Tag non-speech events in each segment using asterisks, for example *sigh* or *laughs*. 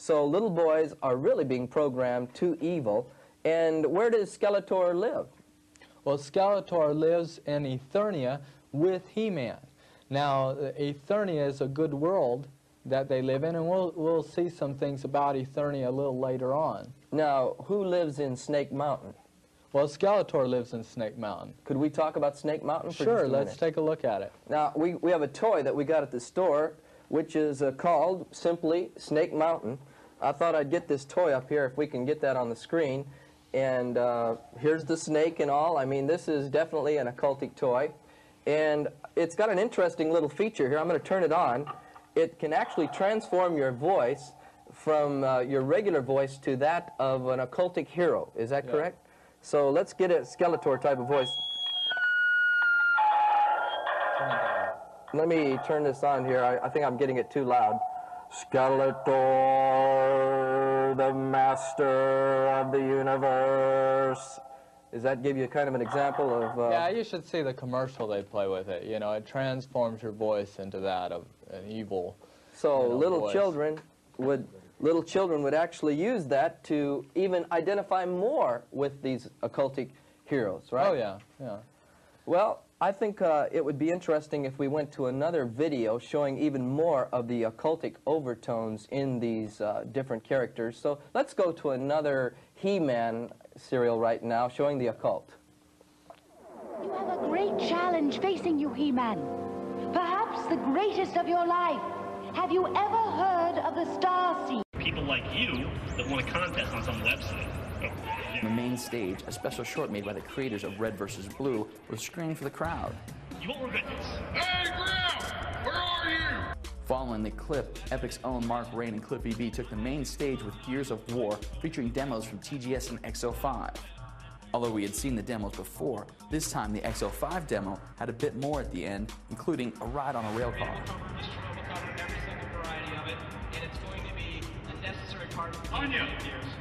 So little boys are really being programmed to evil. And where does Skeletor live? Well, Skeletor lives in Eternia with He-Man. Now, Eternia is a good world that they live in, and we'll, we'll see some things about Eternia a little later on. Now, who lives in Snake Mountain? Well, Skeletor lives in Snake Mountain. Could we talk about Snake Mountain for Sure, let's take a look at it. Now, we, we have a toy that we got at the store, which is uh, called simply Snake Mountain. I thought I'd get this toy up here if we can get that on the screen. And uh, here's the snake and all. I mean, this is definitely an occultic toy. And it's got an interesting little feature here. I'm going to turn it on. It can actually transform your voice from uh, your regular voice to that of an occultic hero. Is that Yeah. correct? So let's get a Skeletor type of voice. Let me turn this on here. I, I think I'm getting it too loud. Skeletor, the master of the universe. Does that give you kind of an example of? Uh, Yeah, you should see the commercial they play with it. You know, it transforms your voice into that of an evil. so you know, little voice. children would little children would actually use that to even identify more with these occultic heroes, right? Oh, yeah, yeah. Well, I think uh, it would be interesting if we went to another video showing even more of the occultic overtones in these uh, different characters. So let's go to another He-Man serial right now showing the occult. You have a great challenge facing you, He-Man. Perhaps the greatest of your life. Have you ever heard of the Star Seed? people like you that want a contest on some website. On the main stage, a special short made by the creators of Red vs. Blue was screening for the crowd. You won't regret this. Hey, Graham! Where are you? Following the clip, Epic's own Mark Rein and Cliffy B took the main stage with Gears of War, featuring demos from TGS and X05. Although we had seen the demos before, this time the X05 demo had a bit more at the end, including a ride on a rail car. Necessary part of Anya,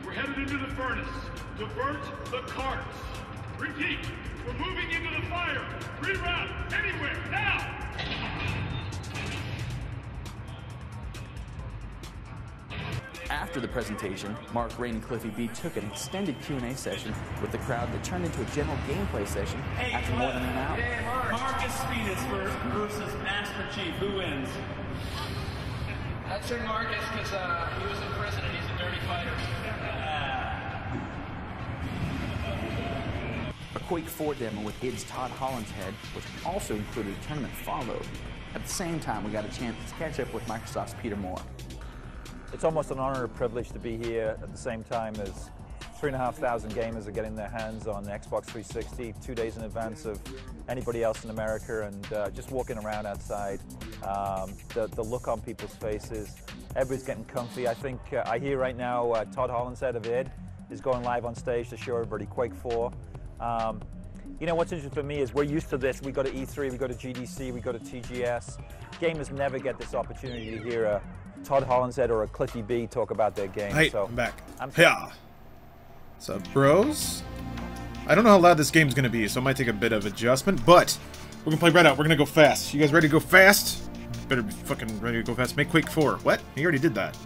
we're headed into the furnace. Divert the carts. Repeat, we're moving into the fire. Reroute, anywhere, now! After the presentation, Mark Rein and Cliffy B took an extended Q&A session with the crowd that turned into a general gameplay session after more than an hour. Marcus Phoenix ver- versus Master Chief. Who wins? I'd say Marcus because uh, he was in prison and he's a Quake 4 demo with id's Todd Hollenshead, which also included a tournament followed. At the same time, we got a chance to catch up with Microsoft's Peter Moore. It's almost an honor and privilege to be here at the same time as three and a half thousand gamers are getting their hands on Xbox 360 two days in advance of anybody else in America and uh, just walking around outside, um, the, the look on people's faces, everybody's getting comfy. I think uh, I hear right now uh, Todd Holland's head of id is going live on stage to show everybody Quake 4. Um, you know what's interesting for me is we're used to this. We go to E3, we go to GDC, we go to TGS. Gamers never get this opportunity to hear a Todd Hollenshead or a Cliffy B talk about their game. Hey, so I'm back. I'm- yeah. What's up, bros? I don't know how loud this game's gonna be, so it might take a bit of adjustment, but we're gonna play Redout. We're gonna go fast. You guys ready to go fast? Better be fucking ready to go fast. Make Quake 4. What? He already did that.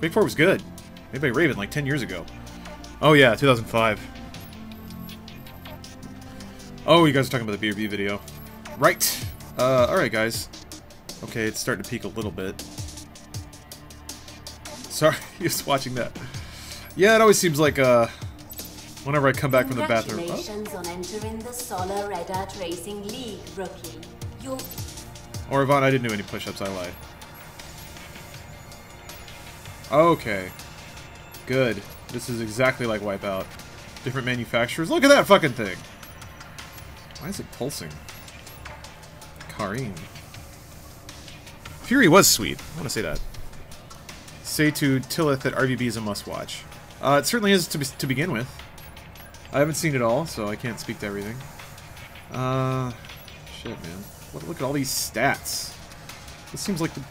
Quake 4 was good. Made by Raven like 10 years ago. Oh yeah, 2005. Oh, you guys are talking about the BRB video. Right. Uh, alright guys. Okay, it's starting to peak a little bit. Sorry, *laughs* just watching that. Yeah, it always seems like, uh, whenever I come back from the bathroom. Oh, Congratulations on entering the Solar Redout Racing League, rookie. You'll or Yvonne, I didn't do any push-ups, I lied. Okay. Good. This is exactly like Wipeout. Different manufacturers. Look at that fucking thing! Why is it pulsing? Kareem. Fury was sweet. I want to say that. Say to Tillith that RVB is a must-watch. Uh, it certainly is to, be to begin with. I haven't seen it all, so I can't speak to everything. Uh, shit, man. Look, look at all these stats. This seems like the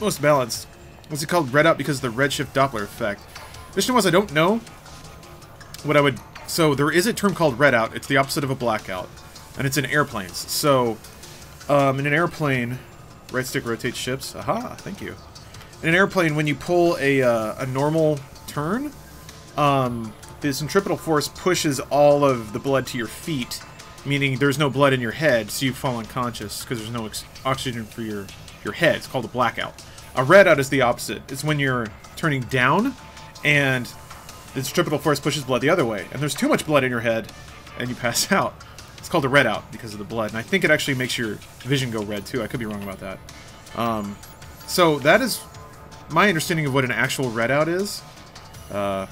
most balanced. What's it called? Redout because of the redshift Doppler effect. Mission was I don't know what I would. So there is a term called red out. It's the opposite of a blackout, and it's in airplanes. So um, in an airplane, right stick rotates ships. Aha! Thank you. in an airplane, when you pull a, uh, a normal turn, um, the centripetal force pushes all of the blood to your feet, meaning there's no blood in your head, so you fall unconscious because there's no oxygen for your, your head. It's called a blackout. A redout is the opposite. It's when you're turning down and the centripetal force pushes blood the other way, and there's too much blood in your head, and you pass *laughs* out. It's called a redout because of the blood, and I think it actually makes your vision go red too. I could be wrong about that. Um, so that is my understanding of what an actual redout is. Uh,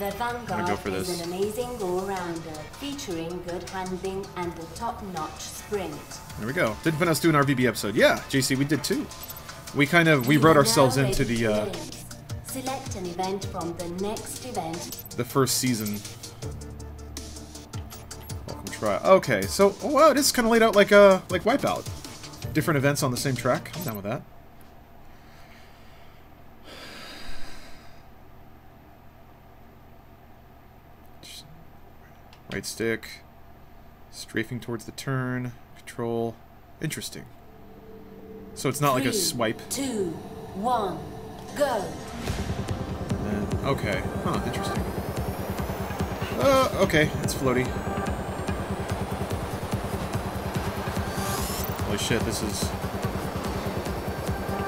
the Vanguard go for is this. an amazing all-rounder, featuring good handling and a top-notch sprint. There we go. Did Venice do an RVB episode? Yeah, JC, we did too. We kind of we You wrote ourselves into the uh. Select an event from the next event. the first season. Welcome try. Okay, so oh wow, it is kind of laid out like uh like Wipeout. Different events on the same track. I'm down with that. Right stick, strafing towards the turn, control. Interesting. So it's not like a swipe. Two, one, go. And, okay. Huh, interesting. Uh, okay, it's floaty. Holy shit, this is...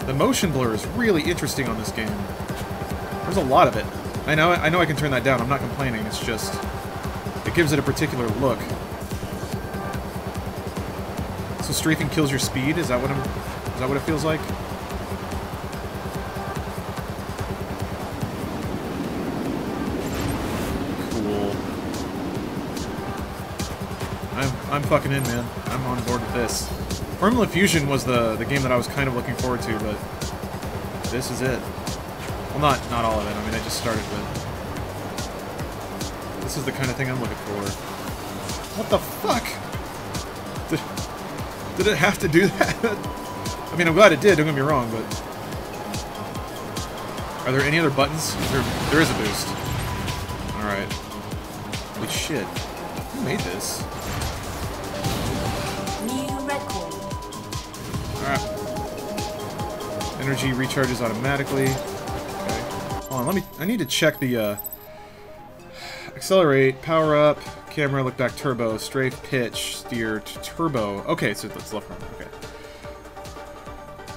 The motion blur is really interesting on this game. There's a lot of it. I know I know I can turn that down, I'm not complaining, it's just... It gives it a particular look. So strafing kills your speed, is that what I'm... Is that what it feels like? Cool. I'm I'm fucking in, man. I'm on board with this. Formula Fusion was the the game that I was kind of looking forward to, but this is it. Well, not not all of it. I mean, I just started with. This is the kind of thing I'm looking for. What the fuck? Did, did it have to do that? *laughs* I mean, I'm glad it did. Don't get me wrong, but are there any other buttons? There, there is a boost. All right. Holy shit! Who made this? Alright. Energy recharges automatically. Okay. Hold on, let me... I need to check the, uh... Accelerate, power up, camera, look back, turbo, strafe, pitch, steer, turbo. Okay, so that's left front. Okay.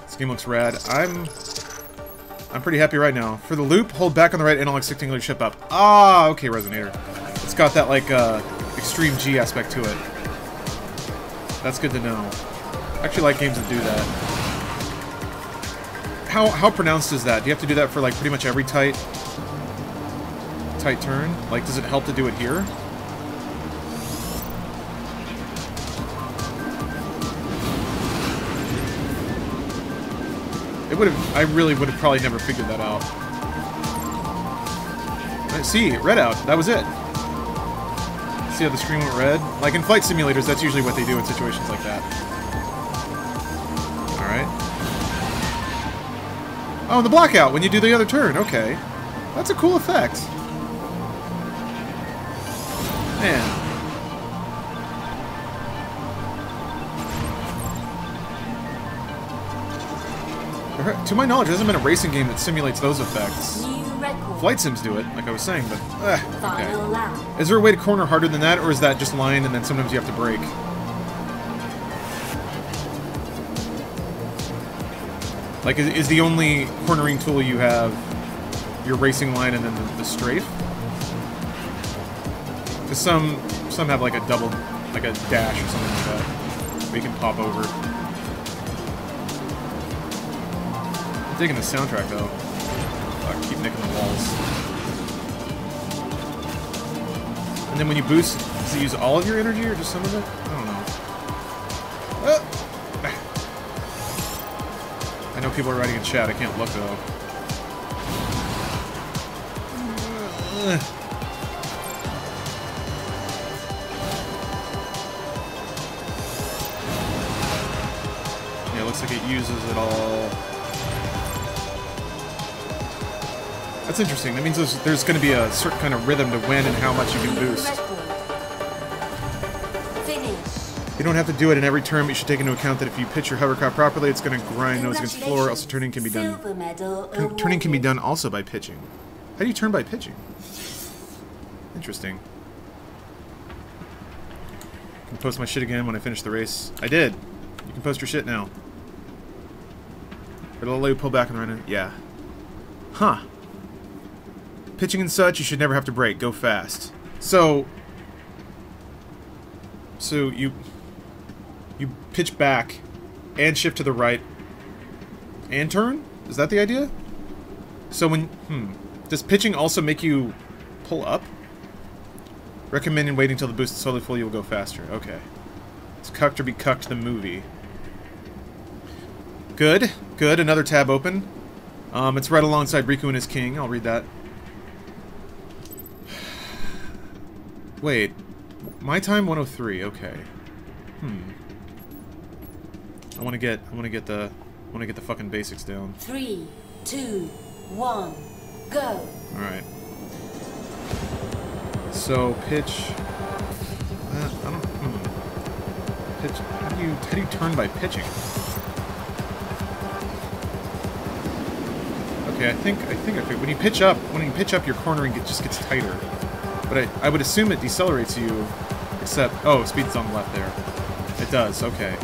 This game looks rad. I'm... I'm pretty happy right now. For the loop, hold back on the right analog stick to your ship up. Ah, okay, Resonator. It's got that, like, uh, Extreme-G aspect to it. That's good to know. I actually like games that do that. How how pronounced is that? Do you have to do that for like pretty much every tight tight turn? Like, does it help to do it here? It would have. I really would have probably never figured that out. See, red out. That was it. See how the screen went red? Like in flight simulators, that's usually what they do in situations like that. Alright. Oh, and the blackout when you do the other turn. Okay. That's a cool effect. Man. To my knowledge, there hasn't been a racing game that simulates those effects. Flight sims do it, like I was saying, but eh, okay. Is there a way to corner harder than that, or is that just line and then sometimes you have to break? Like, is, is the only cornering tool you have your racing line and then the, the strafe? Because some some have like a double, like a dash or something like that, We can pop over. I'm digging the soundtrack though. Fuck, keep nicking the walls. And then when you boost, does it use all of your energy or just some of it? I don't know. Ah! *sighs* I know people are writing in chat. I can't look though. *sighs* it looks uses it all. That's interesting. That means there's, there's going to be a certain kind of rhythm to when and how much you can boost. You don't have to do it in every turn, but you should take into account that if you pitch your hovercraft properly, it's going to grind nose against the floor. Also, turning can be done. Silver medal Turn- turning can be done also by pitching. How do you turn by pitching? Interesting. I Can post my shit again when I finish the race. I did. You can post your shit now. It'll let you pull back and run it. Yeah. Huh. Pitching and such, you should never have to brake. Go fast. So. So you. You pitch back and shift to the right and turn? Is that the idea? So when, hmm, does pitching also make you pull up? Recommending waiting until the boost is totally full, you will go faster. Okay. It's Cucked or Be Cucked the movie. Good, good. Another tab open. Um, it's right alongside Riku and his king. I'll read that. Wait. My time 103. Okay. Hmm. I want to get I want to get the I want to get the fucking basics down. Three, two, one, go. All right. So pitch. Uh, I don't. Hmm. Pitch. How do you how do you turn by pitching? Okay, I think I think I figured- when you pitch up, when you pitch up, your cornering get, just gets tighter. But I, I would assume it decelerates you, except oh, speed's on the left there. It does. Okay.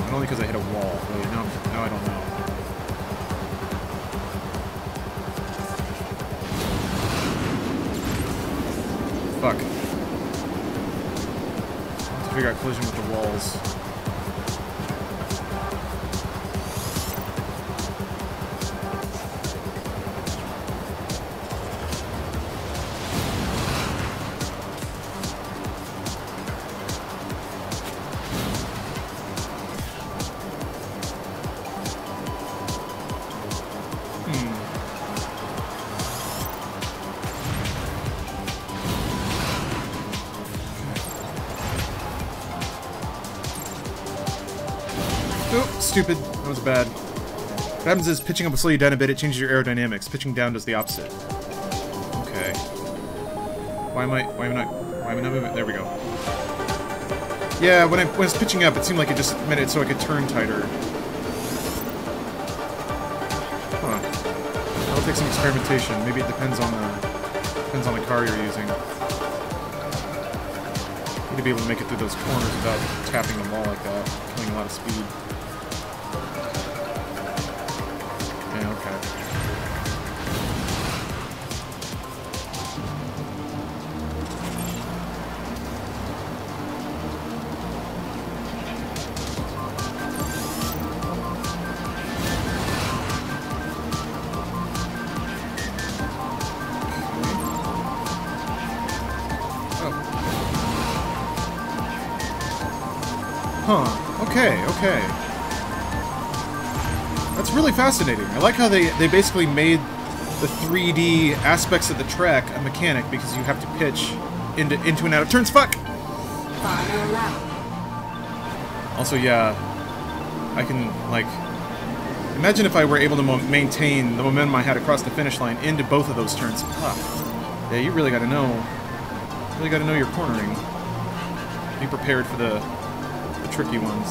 Not only because I hit a wall. Really, no, no, I don't know. Fuck. I have to figure out collision with the walls. What happens is pitching up will slow you down a bit. It changes your aerodynamics. Pitching down does the opposite. Okay. Why am I? Why am I not? Why am I not moving? There we go. Yeah, when I, when I was pitching up, it seemed like it just meant it so I could turn tighter. Huh. That'll take some experimentation. Maybe it depends on the depends on the car you're using. Need to be able to make it through those corners without tapping the wall like that, killing a lot of speed. Okay. That's really fascinating. I like how they, they basically made the 3D aspects of the track a mechanic because you have to pitch into into and out of turns. Fuck! Also, yeah, I can, like, imagine if I were able to maintain the momentum I had across the finish line into both of those turns. Fuck. Yeah, you really gotta know, really gotta know your cornering. Be prepared for the, the tricky ones.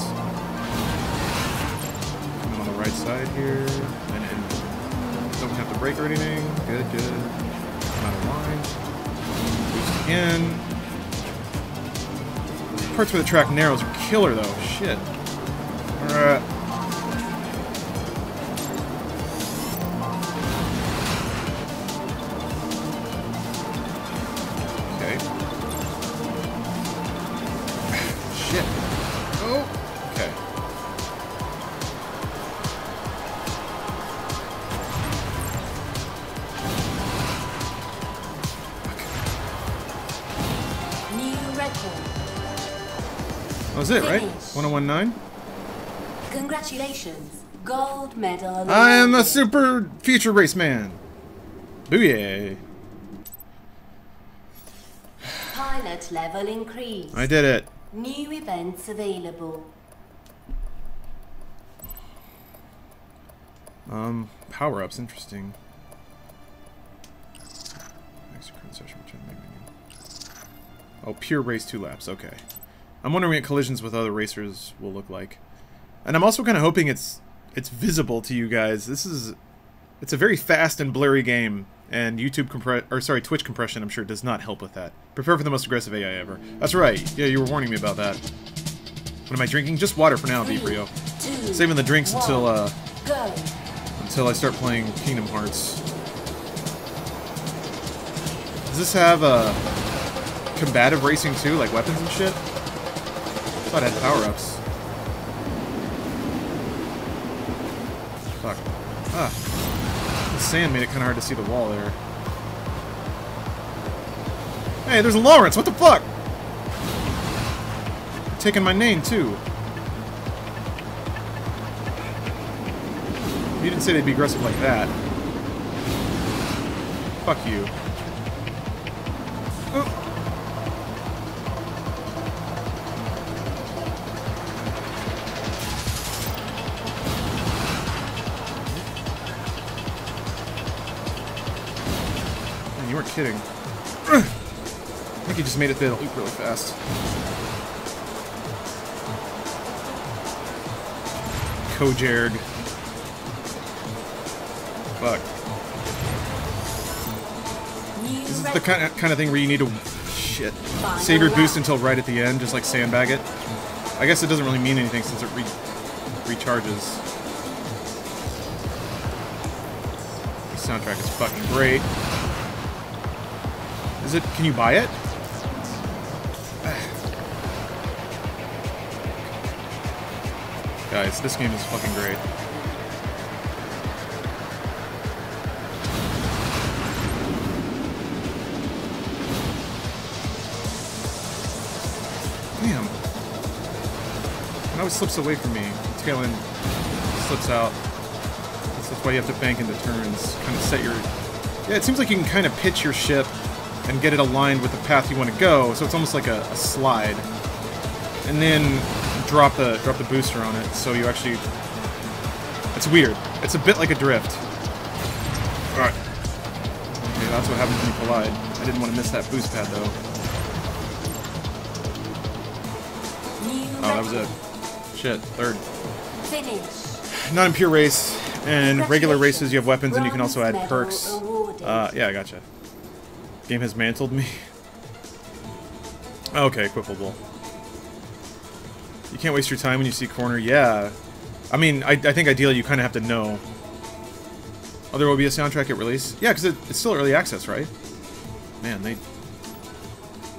Right side here, and, and don't have to brake or anything. Good, good. Out of line. Boost. Parts where the track narrows are killer though. Shit. Alright. Gold medal. I am a super future race man. Booyah. Pilot level increased. I did it. New events available. Um, power ups, interesting. Extra current session return menu. Oh, pure race two laps, okay. I'm wondering what collisions with other racers will look like. And I'm also kind of hoping it's it's visible to you guys. This is it's a very fast and blurry game, and YouTube compress or sorry, Twitch compression I'm sure does not help with that. Prepare for the most aggressive AI ever. That's right. Yeah, you were warning me about that. What am I drinking? Just water for now, Vibrio. Saving the drinks until uh Go. until I start playing Kingdom Hearts. Does this have uh combative racing too, like weapons and shit? I thought it had power-ups. Sand made it kind of hard to see the wall there. Hey, there's Lawrence! What the fuck? Taking my name, too. You didn't say they'd be aggressive like that. Fuck you. Kidding. I think he just made it through the loop really fast. Kojerg. Fuck. This is the kind of, kind of thing where you need to shit save your boost until right at the end, just like sandbag it. I guess it doesn't really mean anything since it re recharges. The soundtrack is fucking great. It? Can you buy it? Guys, this game is fucking great. Damn. It always slips away from me. The tail end slips out. That's why you have to bank into turns. Kind of set your... Yeah, it seems like you can kind of pitch your ship and get it aligned with the path you want to go, so it's almost like a, a slide. And then drop the drop the booster on it, so you actually... It's weird. It's a bit like a drift. Alright. Okay, that's what happens when you collide. I didn't want to miss that boost pad, though. Oh, that was it. Shit, third. Finish. Not in pure race, and regular races you have weapons and you can also add perks. Uh, yeah, I gotcha. Game has mantled me. Okay, equipable. You can't waste your time when you see corner. Yeah. I mean, I, I think ideally you kind of have to know. Oh, there will be a soundtrack at release? Yeah, because it, it's still early access, right? Man, they...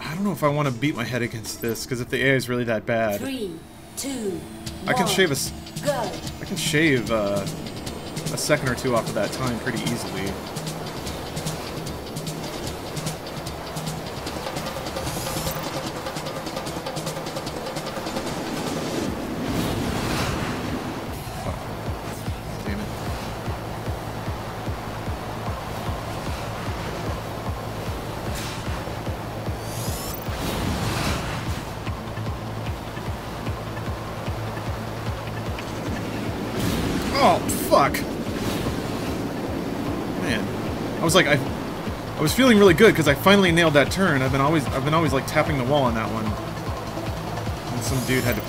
I don't know if I want to beat my head against this, because if the AI is really that bad... Three, two, I can shave a... Go. I can shave uh, a second or two off of that time pretty easily. Fuck. Man. I was like, I I was feeling really good because I finally nailed that turn. I've been always I've been always like tapping the wall on that one. And some dude had to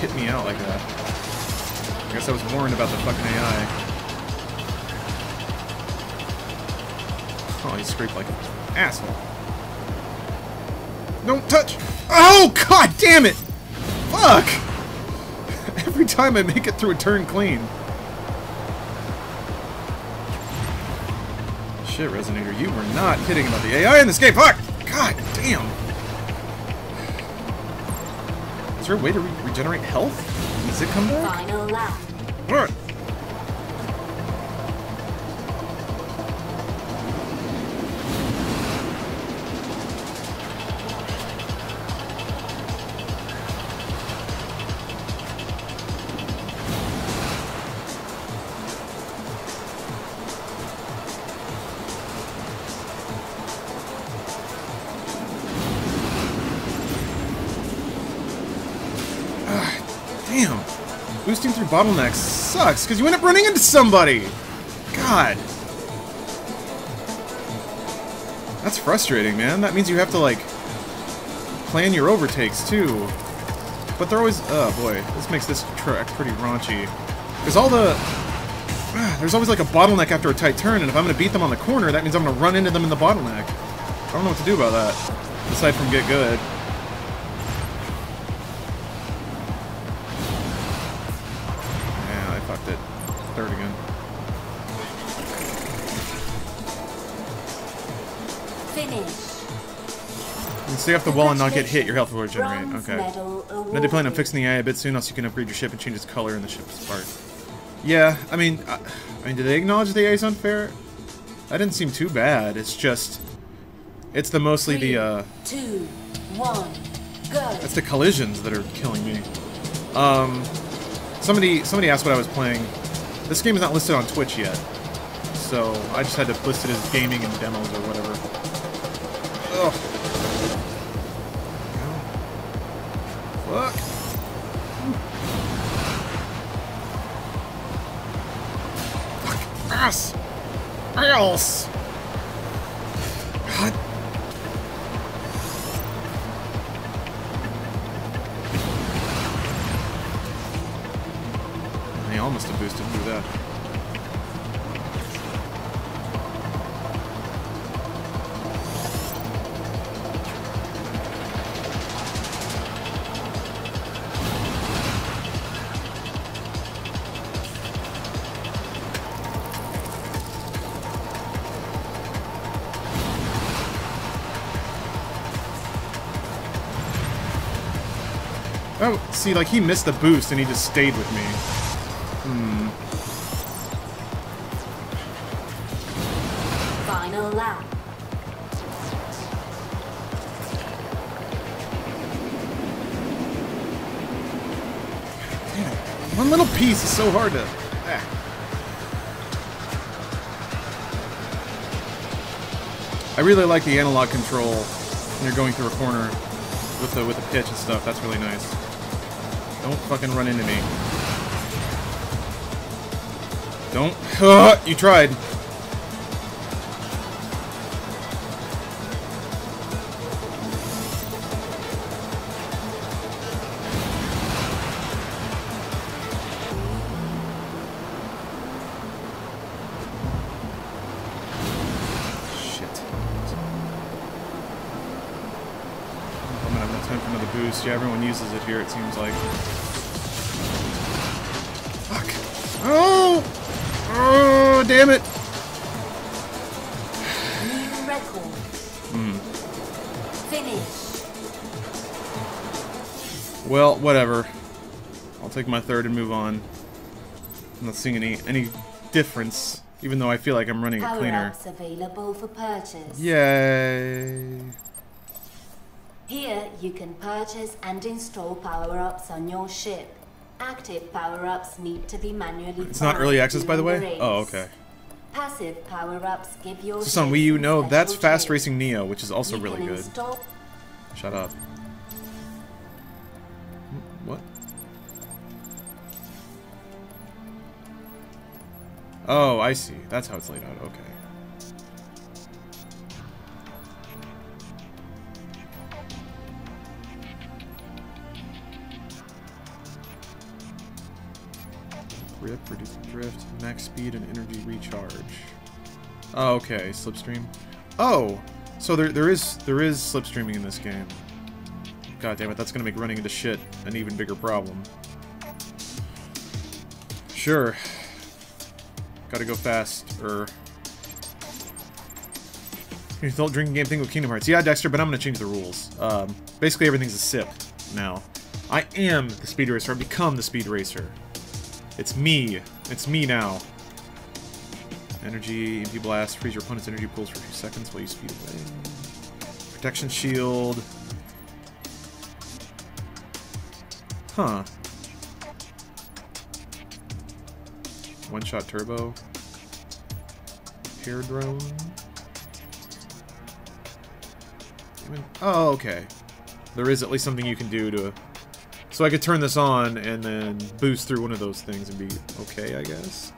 hit me out like that. I guess I was warned about the fucking AI. Oh, he scraped like an asshole. Don't touch! Oh, god damn it! Fuck! *laughs* Every time I make it through a turn clean. Shit, Resonator, you were not kidding about the AI in this game. Fuck! God damn! Is there a way to re regenerate health? Does it come back? Final lap. Bottlenecks sucks because you end up running into somebody. God. That's frustrating, man. That means you have to, like, plan your overtakes, too. but they're always... Oh, boy. This makes this track pretty raunchy. There's all the... Ah, there's always like a bottleneck after a tight turn, and if I'm going to beat them on the corner, that means I'm going to run into them in the bottleneck. I don't know what to do about that, aside from get good. Stay off the wall and not get hit, your health will regenerate. Okay. Now they plan on fixing the AI a bit soon, else you can upgrade your ship and change its color in the ship's part. Yeah, I mean, I, I mean, do they acknowledge the AI is unfair? That didn't seem too bad. It's just, it's the mostly the, uh, Two, one, go. it's the collisions that are killing me. Um, somebody, somebody asked what I was playing. This game is not listed on Twitch yet, so I just had to list it as gaming and demos or whatever. Fuck. Ass. See, like he missed the boost and he just stayed with me. Hmm. Final lap. One little piece is so hard to. Ah. I really like the analog control when you're going through a corner with the with the pitch and stuff. That's really nice. Don't fucking run into me. Don't. Ah, *laughs* you tried. Yeah, everyone uses it here, it seems like. Hmm. Finish. Well, whatever. I'll take my third and move on. I'm not seeing any any difference, even though I feel like I'm running it Power cleaner. ups available for purchase. Yay! Here you can purchase and install power ups on your ship. Active power ups need to be manually. It's not early access, by the way. race. Oh, okay. Passive power ups give your. This on Wii U? No, that's Fast. Racing Neo, which is also You really good. Shut up. What? Oh, I see. That's how it's laid out. Okay. Grip, reduce drift, max speed, and energy recharge. Oh, okay, slipstream. Oh, so there there is there is slipstreaming in this game. God damn it, that's gonna make running into shit an even bigger problem. Sure. Gotta go fast, or you adult drinking game thing with Kingdom Hearts. Yeah, Dexter, but I'm gonna change the rules. Um, basically, everything's a sip now. I am the speed racer. I've become the speed racer. It's me. It's me now. Energy, EMP blast, freeze your opponent's energy pools for a few seconds while you speed away. Protection shield. Huh. One shot turbo. Hair drone. Oh, okay. There is at least something you can do to. So I could turn this on and then boost through one of those things and be okay, I guess.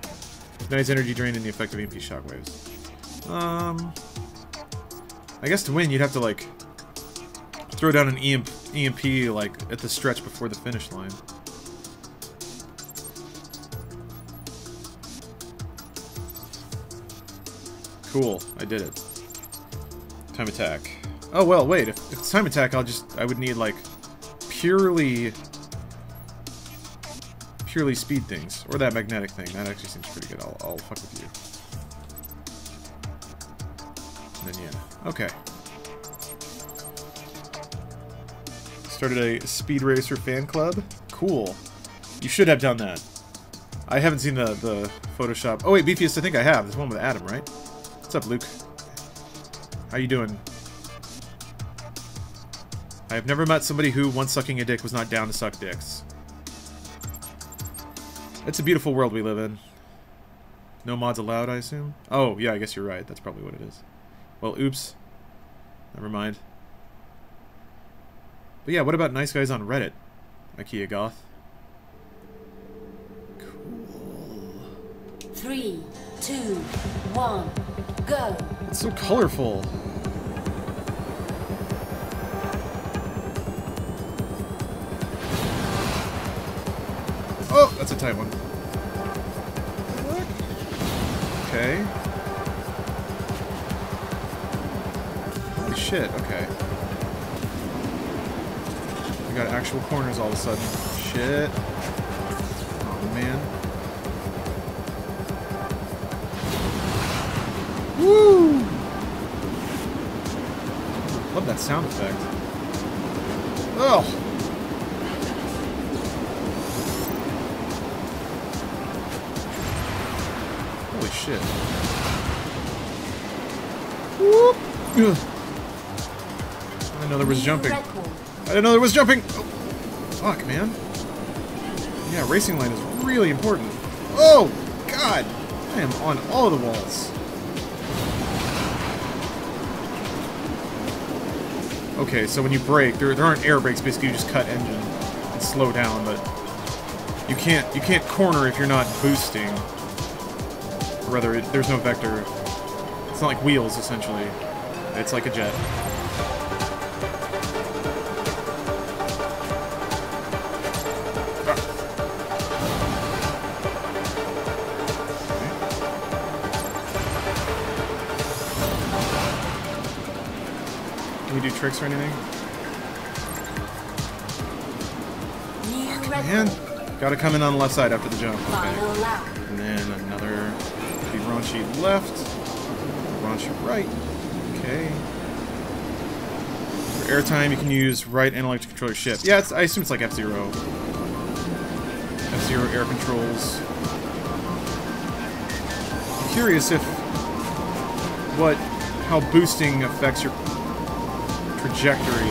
Nice energy drain and the effect of EMP shockwaves. Um, I guess to win you'd have to like throw down an EMP, EMP like at the stretch before the finish line. Cool, I did it. Time attack. Oh well, wait. If, if it's time attack, I'll just I would need like purely purely speed things or that magnetic thing. That actually seems pretty good. I'll, I'll fuck with you. And then yeah, okay. Started a Speed Racer fan club. Cool. You should have done that. I haven't seen the the Photoshop. Oh wait, Beefiest, I think I have. There's one with Adam, right? What's up, Luke? How you doing? I have never met somebody who, once sucking a dick, was not down to suck dicks. It's a beautiful world we live in. No mods allowed, I assume? Oh, yeah, I guess you're right. That's probably what it is. Well, oops. Never mind. But yeah, what about nice guys on Reddit? IKEA Goth. Cool. Three, two, one, go. It's so colorful. Oh, that's a tight one. Okay. Holy shit, okay. We got actual corners all of a sudden. Shit. Oh, man. Woo! Love that sound effect. Oh! Ugh. I didn't know there was jumping. I didn't know there was jumping! Oh, fuck, man. Yeah, racing line is really important. Oh! God! I am on all the walls. Okay, so when you brake, there, there aren't air brakes, basically you just cut engine and slow down, but you can't you can't corner if you're not boosting. Or rather, it, there's no vector. It's not like wheels, essentially. It's like a jet. Can we do tricks or anything? Man, gotta come in on the left side after the jump. Okay. And then another pretty raunchy left, raunchy right. Okay. For airtime, you can use right analog to control your ship. Yeah, I assume it's like F-Zero. F-Zero air controls. I'm curious if what how boosting affects your trajectory.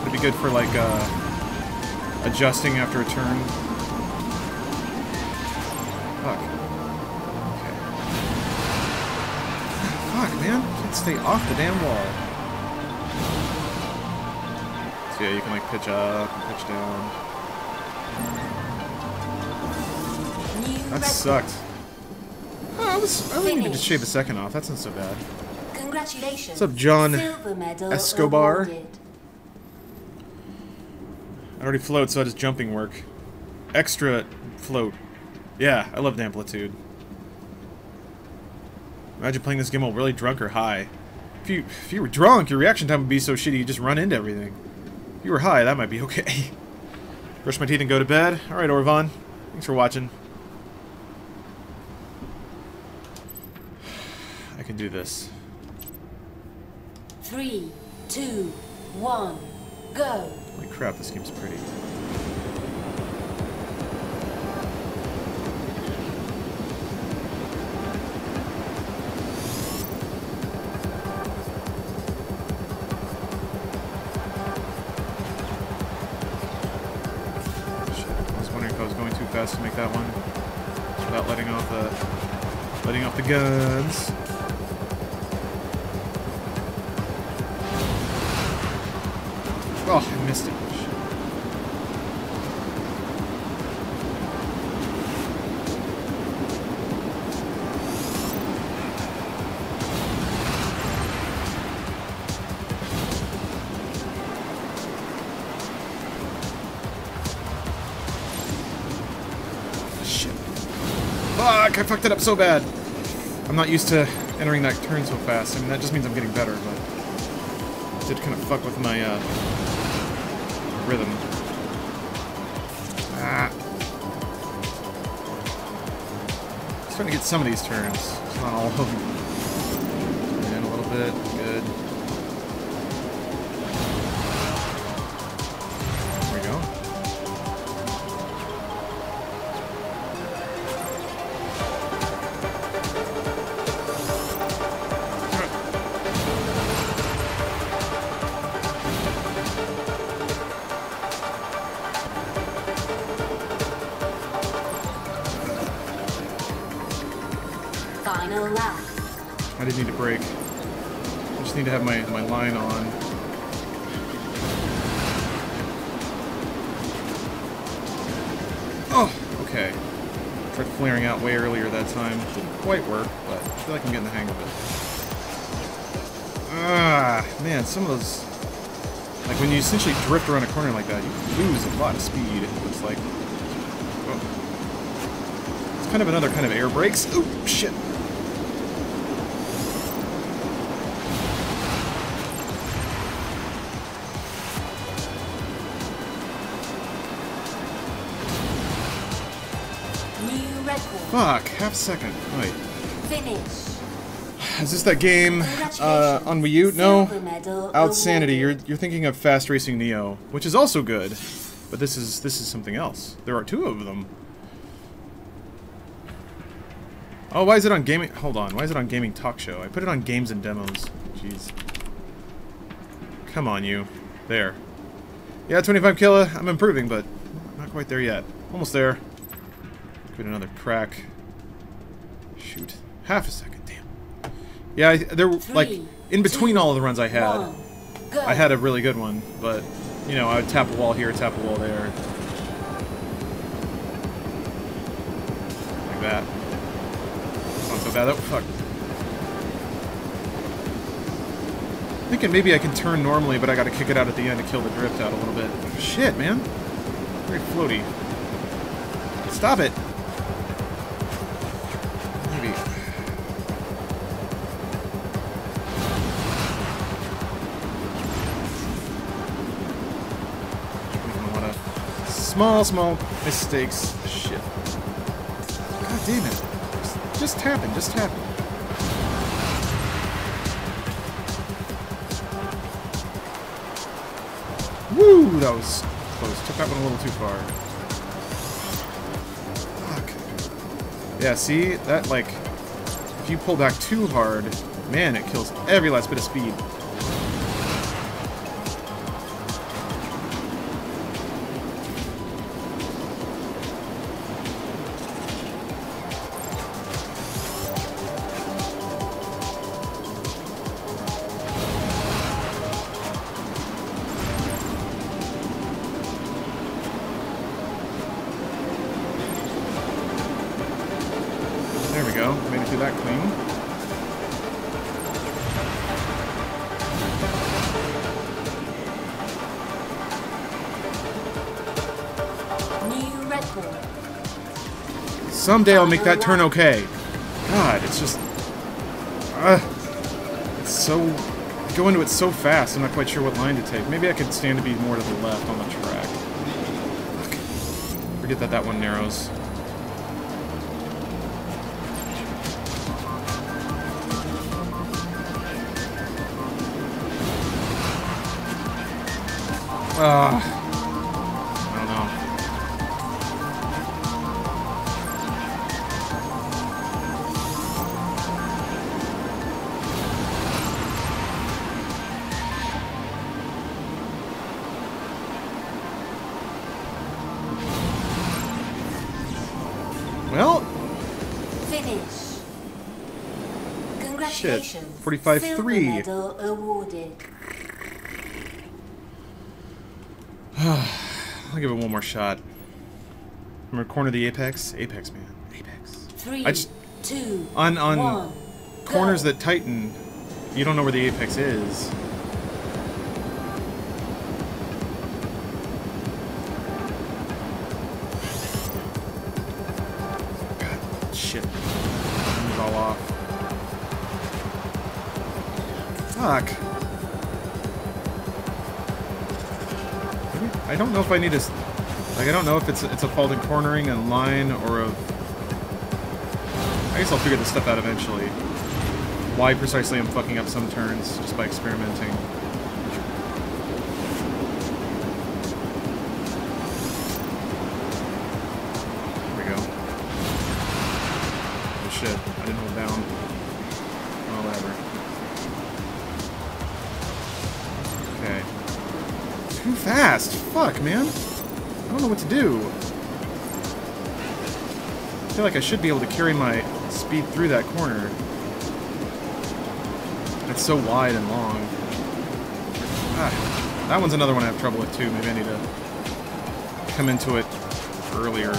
It'd be good for like uh, adjusting after a turn. Fuck. Okay. *sighs* Fuck, man. Can't stay off the damn wall. So yeah, you can like pitch up and pitch down. That sucked. Oh, I was I only needed to shave a second off. That's not so bad. Congratulations. What's up, John medal Escobar? awarded. I already float, so how does jumping work? Extra float. Yeah, I love the amplitude. Imagine playing this game while really drunk or high. If you if you were drunk, your reaction time would be so shitty you just run into everything. If you were high, that might be okay. Brush my teeth and go to bed. Alright, Orvon. Thanks for watching. I can do this. Three, two, one, go. Holy crap, this game's pretty. Oh, I missed it. I fucked it up so bad. I'm not used to entering that turn so fast. I mean, that just means I'm getting better, but... I did kind of fuck with my, uh... Rhythm. Ah. Starting to get some of these turns. It's not all of them. In a little bit. Good. Drift around a corner like that, you lose a lot of speed. it looks like... Oh. It's kind of another kind of air brakes. Oh, shit. Fuck, half second. Wait. Finish. Is this that game uh, on Wii U? No. Outsanity. You're you're thinking of Fast Racing Neo, which is also good, but this is this is something else. There are two of them. Oh, why is it on gaming? Hold on. Why is it on Gaming Talk Show? I put it on Games and Demos. Jeez. Come on, you. There. Yeah, 25 killa. I'm improving, but not quite there yet. Almost there. Give it another crack. Shoot. Half a second. Damn. Yeah, I, there like in between all of the runs I had, one. I had a really good one, but you know, I would tap a wall here, tap a wall there, like that. It's not so bad. Oh fuck. Thinking maybe I can turn normally, but I got to kick it out at the end to kill the drift out a little bit. Shit, man. Very floaty. Stop it. Small, small mistakes. Shit. God damn it. Just, tapping, just tapping. Woo! That was close. Took that one a little too far. Fuck. Yeah, see? That, like, if you pull back too hard, man, it kills every last bit of speed. Someday I'll make that turn okay. God, it's just... Uh, it's so... I go into it so fast, I'm not quite sure what line to take. Maybe I could stand to be more to the left on the track. Forget that that one narrows. Ah. I Congratulations. 45-3. Silver medal awarded. *sighs* I'll give it one more shot. I'm gonna corner the apex. Apex, man. Apex. Three, I just two, on on one, corners go. that tighten, you don't know where the apex is. I need to... Like, I don't know if it's it's a fault in cornering and line or of... I guess I'll figure this stuff out eventually. Why precisely I'm fucking up some turns just by experimenting. Do. I feel like I should be able to carry my speed through that corner. It's so wide and long. Ah, that one's another one I have trouble with too. Maybe I need to come into it earlier.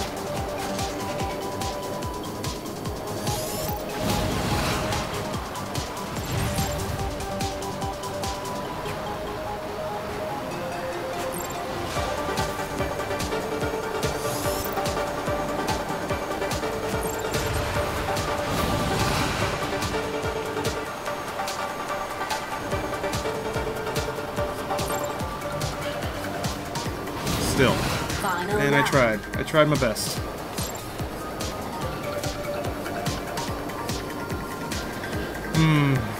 Tried. My best. Hmm.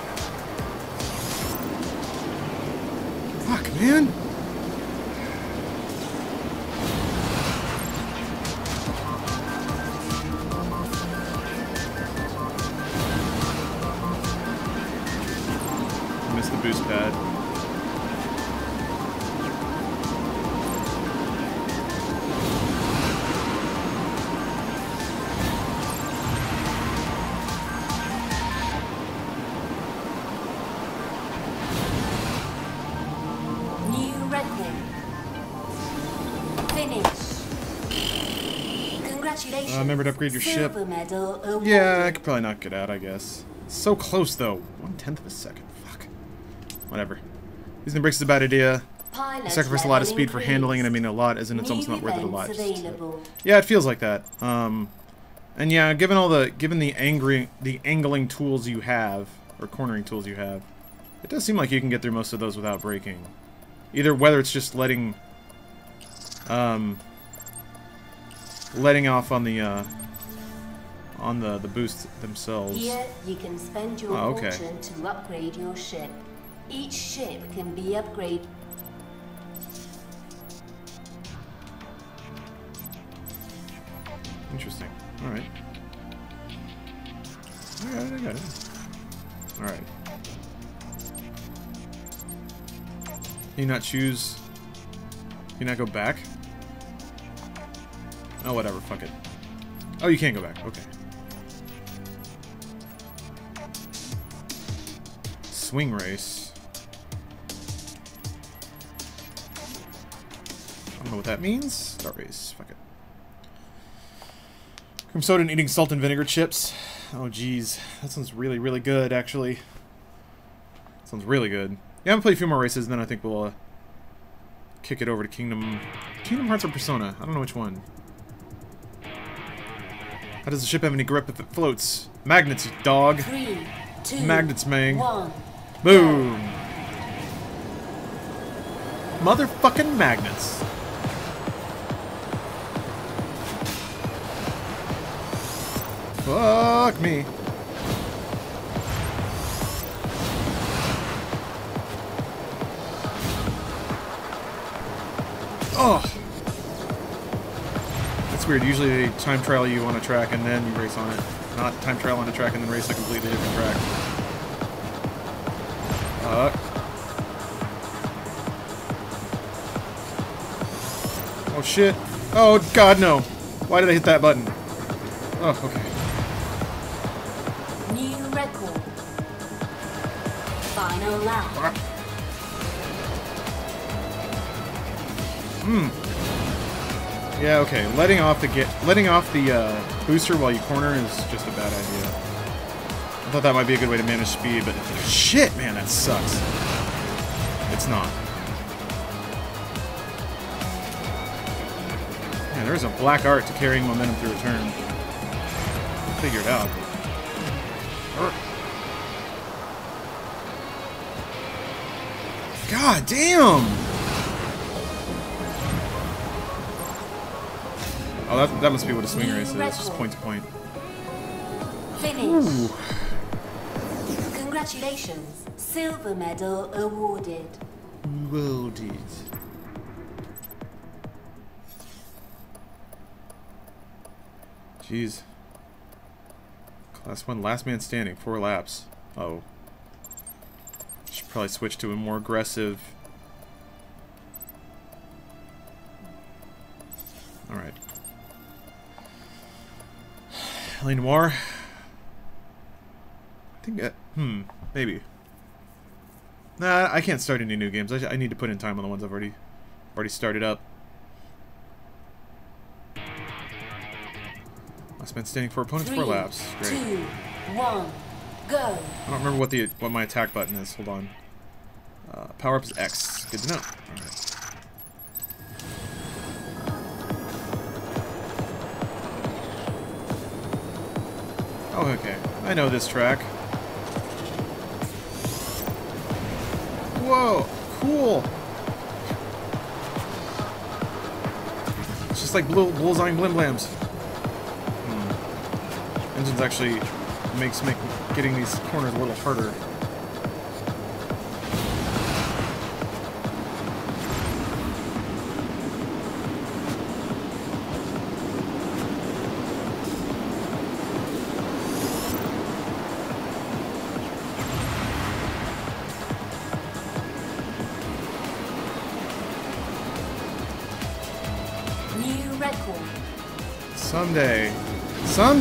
Remember to upgrade your ship. Silver medal awarded. Yeah, I could probably knock it out, I guess. So close, though. One tenth of a second. Fuck. Whatever. Using the brakes is a bad idea. I sacrifice a lot of speed for handling, and I mean a lot, as in it's almost not worth it a lot. Yeah, it feels like that. Um, and yeah, given all the given the angry the angling tools you have or cornering tools you have, it does seem like you can get through most of those without braking. Either whether it's just letting um letting off on the uh on the the boosts themselves. Here, you can spend your Oh, okay. fortune to upgrade your ship. Each ship can be upgraded. Interesting. All right. I got it. I got it. All right. Can you not choose? Can you not go back? Oh, whatever. Fuck it. Oh, you can't go back. Okay. Swing race. I don't know what that means. Start race. Fuck it. Cream soda and eating salt and vinegar chips. Oh, geez. That sounds really, really good, actually. Sounds really good. Yeah, I'm gonna play a few more races, and then I think we'll uh, kick it over to Kingdom... Kingdom Hearts or Persona? I don't know which one. How does the ship have any grip if it floats? Magnets, dog. Three, two, Magnets, one. Boom. Motherfucking magnets. Fuck me. Oh. That's weird. Usually they time trial you on a track and then you race on it. Not time trial on a track and then race a completely different track. Fuck. Oh shit. Oh god no. Why did I hit that button? Oh, okay. New record. Final lap. Hmm. Yeah, okay. Letting off the get letting off the uh, booster while you corner is just a bad idea. I thought that might be a good way to manage speed, but shit, man, that sucks. It's not. Yeah, there's a black art to carrying momentum through a turn. Figure it out. God damn! Oh, that, that must be what a swing race is. It's just point to point. Finish. Ooh. Congratulations. Silver medal awarded. Loaded. Jeez. Class 1, last man standing, four laps. Oh. Should probably switch to a more aggressive... Alright. L.A. Noire. I think, uh, hmm, maybe. Nah, I can't start any new games. I, I need to put in time on the ones I've already, already started up. I spent standing for opponents Three, four laps. Great. two, one, go. I don't remember what the what my attack button is. Hold on. Uh, power up is X. Good to know. Oh, okay. I know this track. Whoa! Cool! It's just like bull bullseye blim blams. Hmm. Engines actually makes make getting these corners a little harder.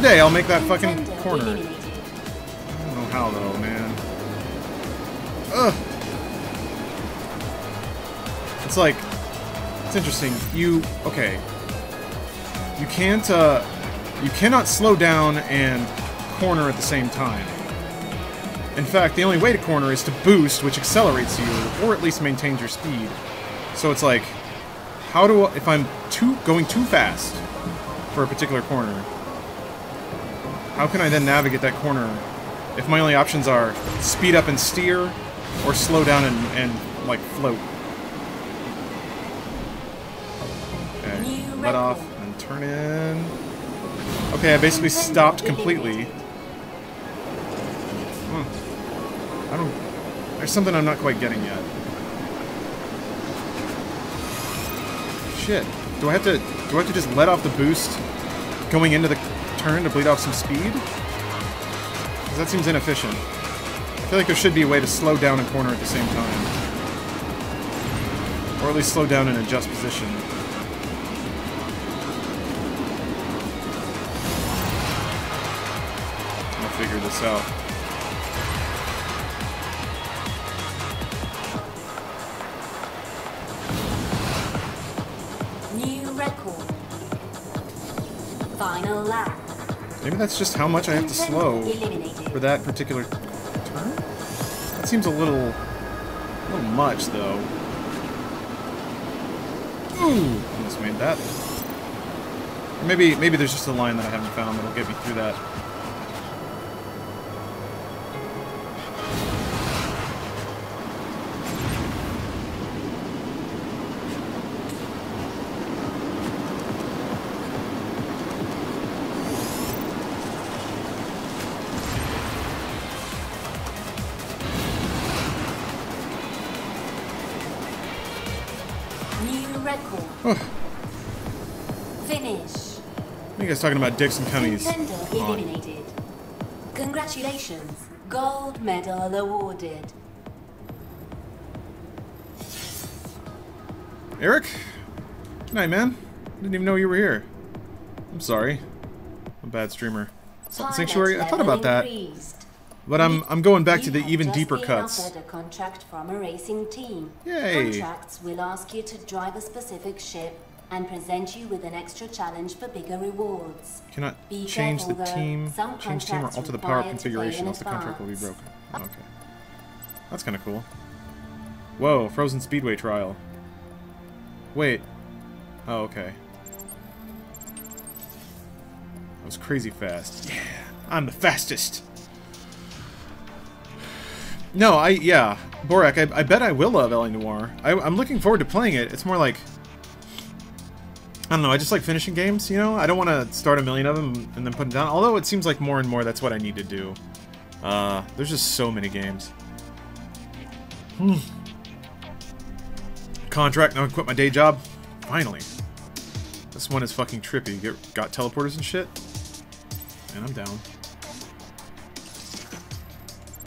Someday I'll make that fucking corner. I don't know how though, man. Ugh. It's like it's interesting. You okay. You can't uh you cannot slow down and corner at the same time. In fact, the only way to corner is to boost, which accelerates you, or at least maintains your speed. So it's like, how do I, if I'm too going too fast for a particular corner, how can I then navigate that corner if my only options are speed up and steer, or slow down and, and like float? Okay, let off and turn in. Okay, I basically stopped completely. Hmm. I don't. There's something I'm not quite getting yet. Shit. Do I have to? Do I have to just let off the boost going into the turn to bleed off some speed? Because that seems inefficient. I feel like there should be a way to slow down and corner at the same time. Or at least slow down and adjust position. I'll figure this out. New record. Final lap. Maybe that's just how much I have to slow for that particular turn? That seems a little, a little much, though. Ooh, almost made that. Maybe, maybe there's just a line that I haven't found that'll get me through that. What are you guys talking about dicks and cummies? Eliminated. Congratulations. Gold medal awarded. Eric? Good night, man. Didn't even know you were here. I'm sorry. I'm a bad streamer. Pilot Sanctuary, I thought about that. increased. But I'm I'm going back to the even deeper cuts. a contract from a racing team. Yay. Contracts will ask you to drive a specific ship and present you with an extra challenge for bigger rewards. Cannot Be change the careful, though. team, change team, or alter the power require to pay configuration, else the contract will be broken. Okay. That's kind of cool. Whoa, Frozen Speedway trial. Wait. Oh, okay. That was crazy fast. Yeah, I'm the fastest. No, I yeah, Borak. I, I bet I will love LA Noire. I, I'm looking forward to playing it. It's more like I don't know. I just like finishing games. You know, I don't want to start a million of them and then put them down. Although it seems like more and more that's what I need to do. Uh, there's just so many games. Hmm. *sighs* Contract. Now I quit my day job. Finally. This one is fucking trippy. Get, got teleporters and shit. And I'm down.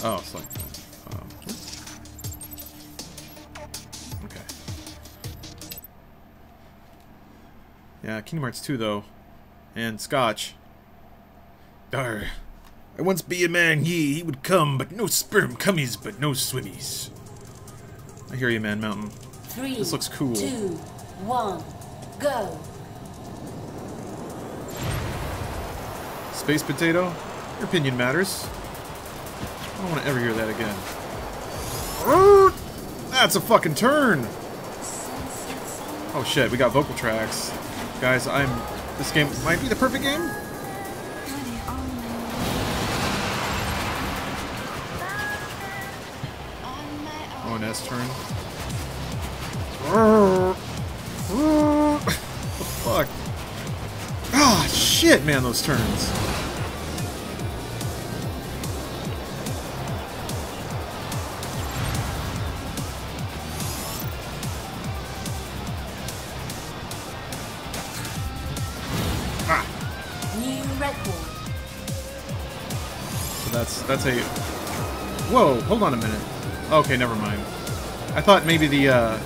Oh, it's like that. Yeah, Kingdom Hearts 2, though. And Scotch. Dar. I once be a man, ye, he would come, but no sperm cummies, but no swimmies. I hear you, Man Mountain. Three, This looks cool. two, one, go. Space Potato? Your opinion matters. I don't want to ever hear that again. That's a fucking turn! Oh shit, we got vocal tracks. Guys, I'm... This game might be the perfect game? Oh, an S turn. *laughs* Fuck? Ah, shit, man, those turns. That's a. Whoa! Hold on a minute. Okay, never mind. I thought maybe the uh,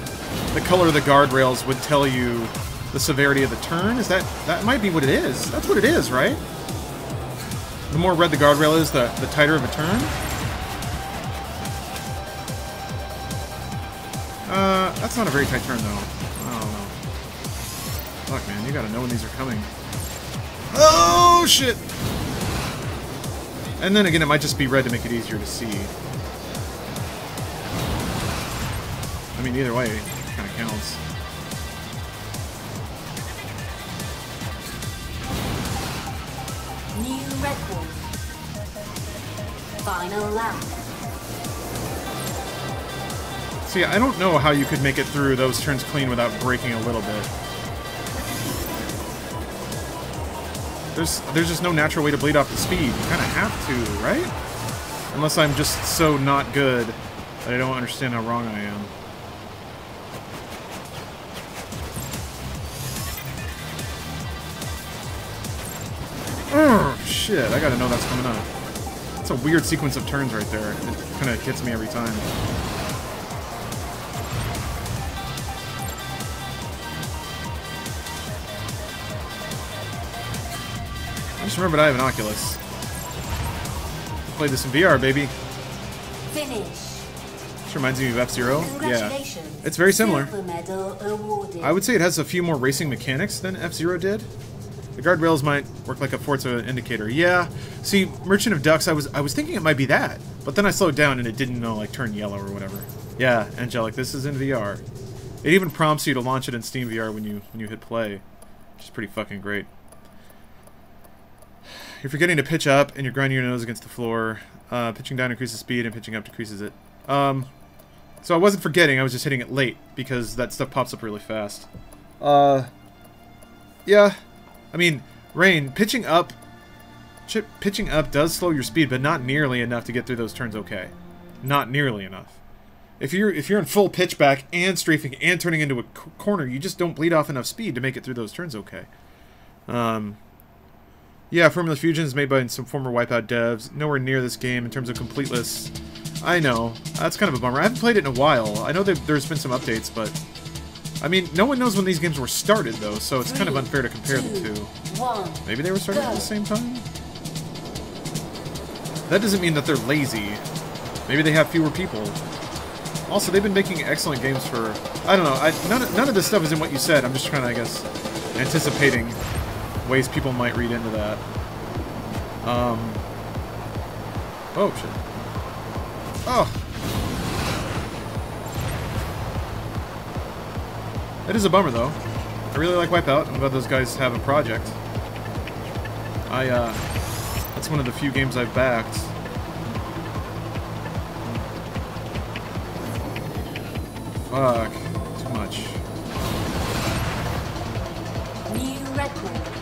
the color of the guardrails would tell you the severity of the turn. Is that that might be what it is? That's what it is, right? The more red the guardrail is, the the tighter of a turn. Uh, that's not a very tight turn though. I don't know. Fuck, man, you gotta know when these are coming. Oh shit! And then again, it might just be red to make it easier to see. I mean, either way, it kind of counts. New record. Final lap. See, I don't know how you could make it through those turns clean without braking a little bit. There's there's just no natural way to bleed off the speed. You kind of have to, right? Unless I'm just so not good that I don't understand how wrong I am. Oh, shit, I gotta know that's coming up. It's a weird sequence of turns right there. It kind of hits me every time. Remembered I have an Oculus. Played this in VR, baby. Finish. This reminds me of F-Zero. Yeah. It's very similar. Silver medal awarded. I would say it has a few more racing mechanics than F-Zero did. The guardrails might work like a Forza indicator. Yeah. See, Merchant of Ducks, I was I was thinking it might be that, but then I slowed down and it didn't know like turn yellow or whatever. Yeah, Angelic, this is in VR. It even prompts you to launch it in Steam VR when you when you hit play, which is pretty fucking great. If you're forgetting to pitch up and you're grinding your nose against the floor. Uh, pitching down increases speed and pitching up decreases it. Um, so I wasn't forgetting, I was just hitting it late because that stuff pops up really fast. Uh, yeah. I mean, Rain, pitching up, ch pitching up does slow your speed, but not nearly enough to get through those turns okay. Not nearly enough. If you're if you're in full pitchback and strafing and turning into a corner, you just don't bleed off enough speed to make it through those turns okay. Um, yeah, Formula Fusion is made by some former Wipeout devs. Nowhere near this game in terms of completeness. I know. That's kind of a bummer. I haven't played it in a while. I know that there's been some updates, but... I mean, no one knows when these games were started, though, so it's kind of unfair to compare the two. One. Maybe they were started at the same time? That doesn't mean that they're lazy. Maybe they have fewer people. Also, they've been making excellent games for... I don't know. I, none, none of this stuff is in what you said. I'm just trying to, I guess, anticipating ways people might read into that. Um... Oh, shit. Oh! It is a bummer, though. I really like Wipeout. I'm glad those guys have a project. I, uh... That's one of the few games I've backed. Fuck. Too much. New record.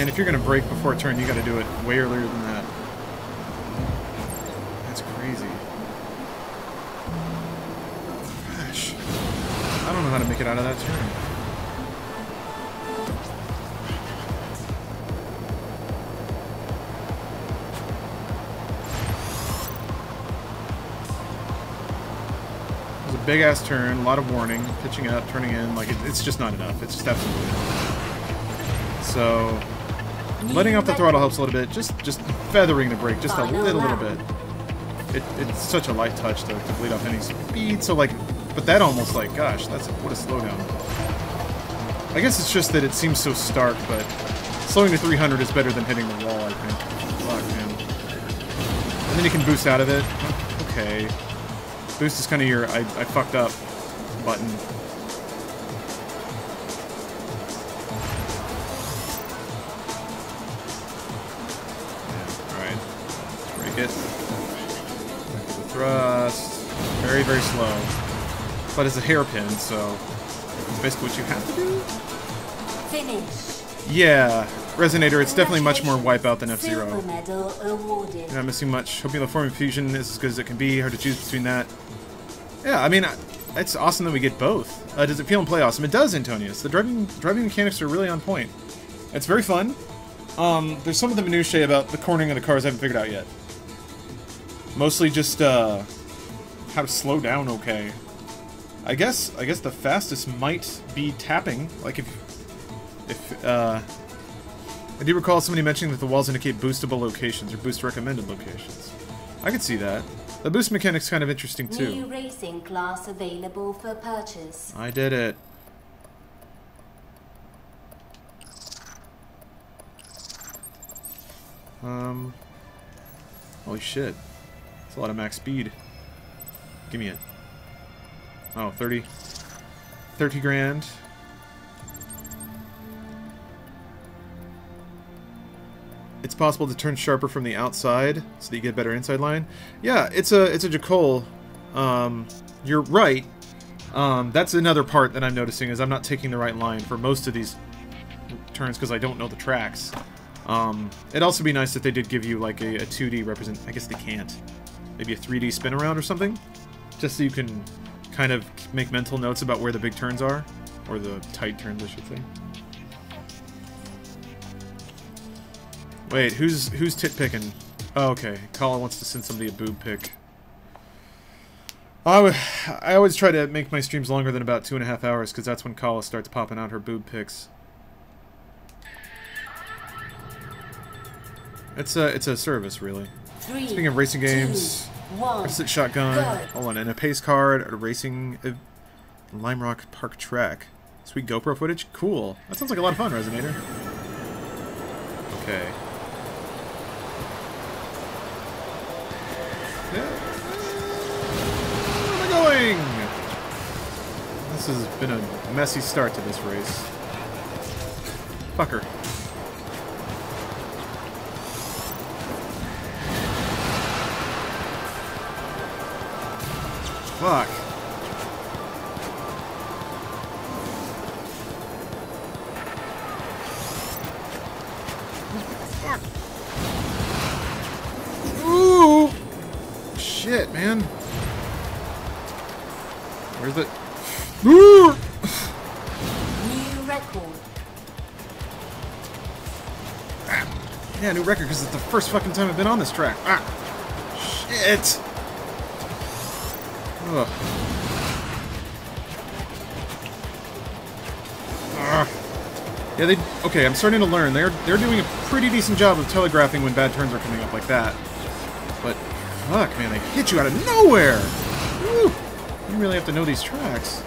Man, if you're gonna brake before a turn, you gotta do it way earlier than that. That's crazy. Gosh. I don't know how to make it out of that turn. Big ass turn, a lot of warning, pitching up, turning in, like it, it's just not enough. It's just absolutely enough. So letting off the throttle helps a little bit. Just just feathering the brake just a little little bit. It, it's such a light touch to, to bleed off any speed. So like, but that almost like, gosh, that's what a slowdown. I guess it's just that it seems so stark, but slowing to 300 is better than hitting the wall. I think. Fuck man. And then you can boost out of it. Okay. Boost is kind of your I, I fucked up button. But it's a hairpin, so it's basically what you have to do. Finish. Yeah, Resonator, it's definitely much more wipeout than F-Zero. You're not missing much. Hoping the Form Fusion is as good as it can be. Hard to choose between that. Yeah, I mean, I- it's awesome that we get both. Uh, does it feel and play awesome? It does, Antonius. The driving driving mechanics are really on point. It's very fun. Um, there's some of the minutiae about the cornering of the cars I haven't figured out yet. Mostly just uh, how to slow down okay. I guess I guess the fastest might be tapping. Like if if uh, I do recall somebody mentioning that the walls indicate boostable locations or boost recommended locations. I could see that. The boost mechanic's kind of interesting too. New racing class available for purchase. I did it. Um. Holy shit. That's a lot of max speed. Give me it. Oh, 30. 30 grand. It's possible to turn sharper from the outside so that you get a better inside line. Yeah, it's a it's a Jacole. Um, you're right. Um, that's another part that I'm noticing is I'm not taking the right line for most of these turns because I don't know the tracks. Um, it'd also be nice if they did give you like a, a 2D represent. I guess they can't. Maybe a 3D spin around or something, just so you can kind of make mental notes about where the big turns are, or the tight turns, I should say. Wait, who's who's tit picking? Oh, okay. Colin wants to send somebody a boob pic. I, w- I always try to make my streams longer than about two and a half hours because that's when Kala starts popping out her boob pics. It's a it's a service really. Three, Speaking of racing games, two, one, shotgun. go. Hold on, and a pace card, a racing uh, Lime Rock Park track. Sweet GoPro footage. Cool. That sounds like a lot of fun, Resonator. Okay. Where am I going? This has been a messy start to this race. Fucker. Fuck. Ooh! Shit, man. Where's it? Ooh! New record. Yeah, new record because it's the first fucking time I've been on this track. Ah! Shit! Ugh. Ah. Yeah, they. Okay, I'm starting to learn. They're they're doing a pretty decent job of telegraphing when bad turns are coming up like that. But fuck, man, they hit you out of nowhere. Woo! You really have to know these tracks.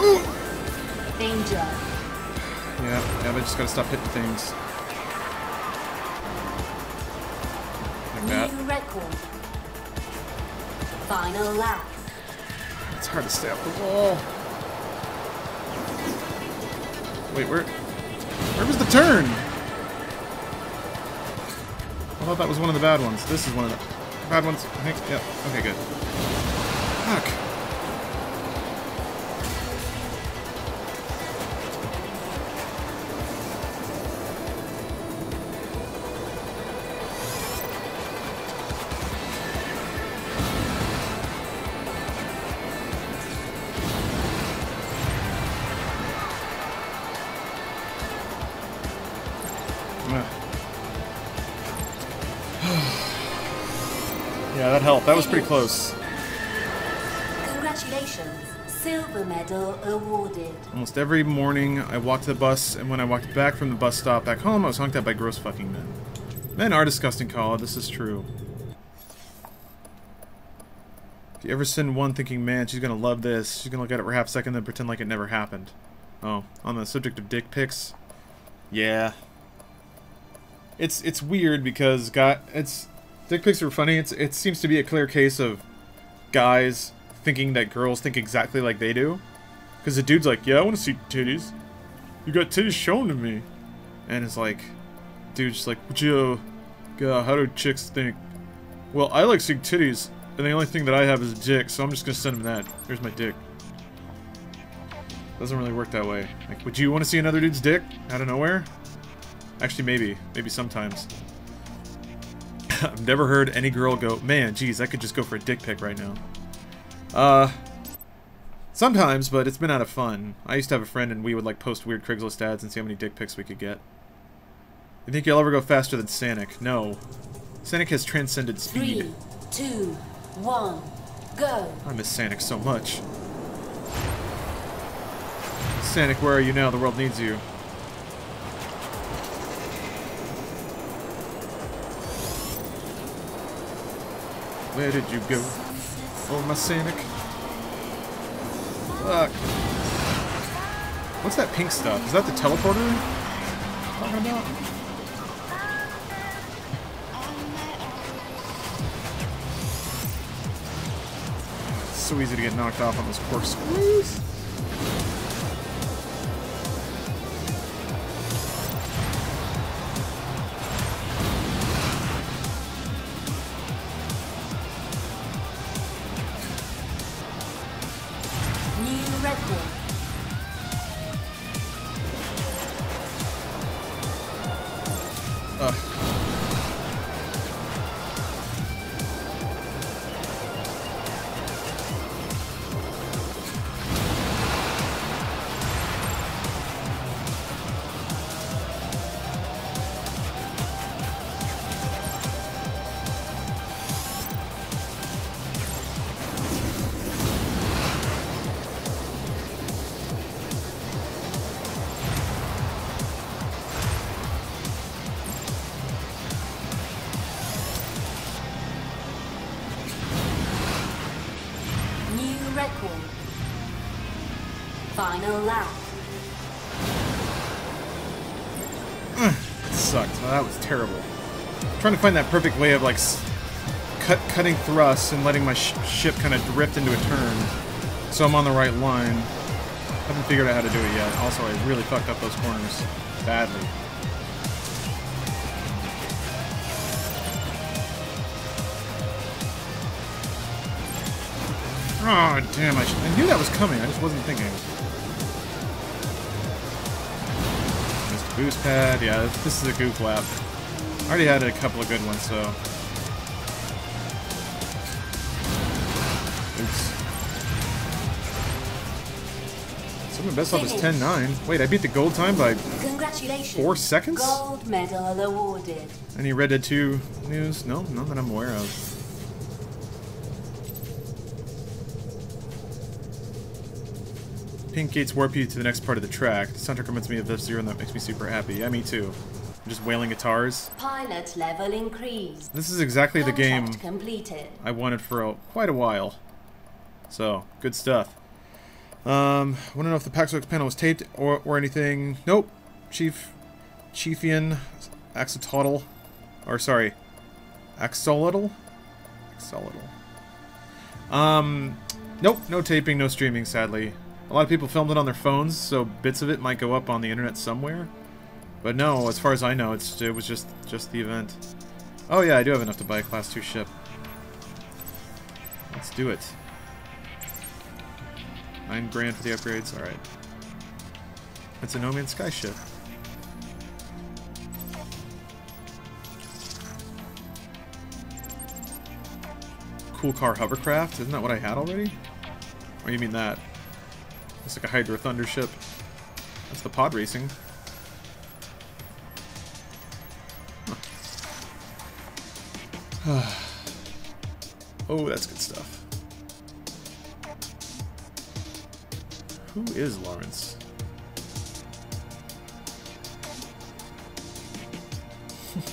Ooh! Danger. Yeah, yeah, they just gotta stop hitting things. Like that. Record. Final lap. It's hard to stay off the wall. Wait, where? Where was the turn? I thought that was one of the bad ones. This is one of the bad ones. I think. Yeah. Okay, good. Pretty close. Congratulations. Silver medal awarded. Almost every morning, I walked to the bus, and when I walked back from the bus stop back home, I was honked at by gross fucking men. Men are disgusting, Kala. This is true. If you ever send one thinking, man, she's gonna love this, she's gonna look at it for half a second, then pretend like it never happened. Oh, on the subject of dick pics, yeah. It's it's weird because guy, it's dick pics are funny. It's it seems to be a clear case of guys thinking that girls think exactly like they do. Because the dude's like, yeah, I want to see titties. You got titties shown to me. And it's like, dude's just like, Joe, God, how do chicks think? Well, I like seeing titties, and the only thing that I have is a dick, so I'm just gonna send him that. Here's my dick. Doesn't really work that way. Like, would you want to see another dude's dick out of nowhere? Actually, maybe. Maybe sometimes. I've never heard any girl go, man, geez, I could just go for a dick pic right now. Uh, sometimes, but it's been out of fun. I used to have a friend and we would like post weird Craigslist ads and see how many dick pics we could get. You think you'll ever go faster than Sanic? No. Sanic has transcended speed. Three, two, one, go. I miss Sanic so much. Sanic, where are you now? The world needs you. Where did you go? Oh, my Sanic. Fuck. What's that pink stuff? Is that the teleporter? Talking about? So easy to get knocked off on those corkscrews. Find that perfect way of like cut cutting thrusts and letting my sh ship kind of drift into a turn, so I'm on the right line. Haven't figured out how to do it yet. Also, I really fucked up those corners badly. Oh damn! I, I knew that was coming. I just wasn't thinking. Missed boost pad. Yeah, this, this is a goof lap. I already had a couple of good ones, so. Oops. So my best lap is 10-9. Wait, I beat the gold time by Congratulations. Four seconds? Gold medal awarded. any Red Dead 2 news? No, none that I'm aware of. Pink gates warp you to the next part of the track. The soundtrack reminds me of F-Zero and that makes me super happy. Yeah, me too. I'm just wailing guitars. Pilot level increased. This is exactly the game completed. I wanted for a, quite a while. So, good stuff. Um, I want to know if the Paxos panel was taped or, or anything. Nope. Chief, Chiefian, Axolotl, or sorry, Axolotl? Axolotl. Um, nope, no taping, no streaming, sadly. A lot of people filmed it on their phones, so bits of it might go up on the internet somewhere. But no, as far as I know, it's it was just just the event. Oh yeah, I do have enough to buy a class 2 ship. Let's do it. Nine grand for the upgrades, alright. It's a No Man's Sky ship. Cool car hovercraft? Isn't that what I had already? Or you mean that? It's like a Hydro Thunder ship. That's the pod racing. *sighs* oh, that's good stuff. Who is Lawrence? *laughs*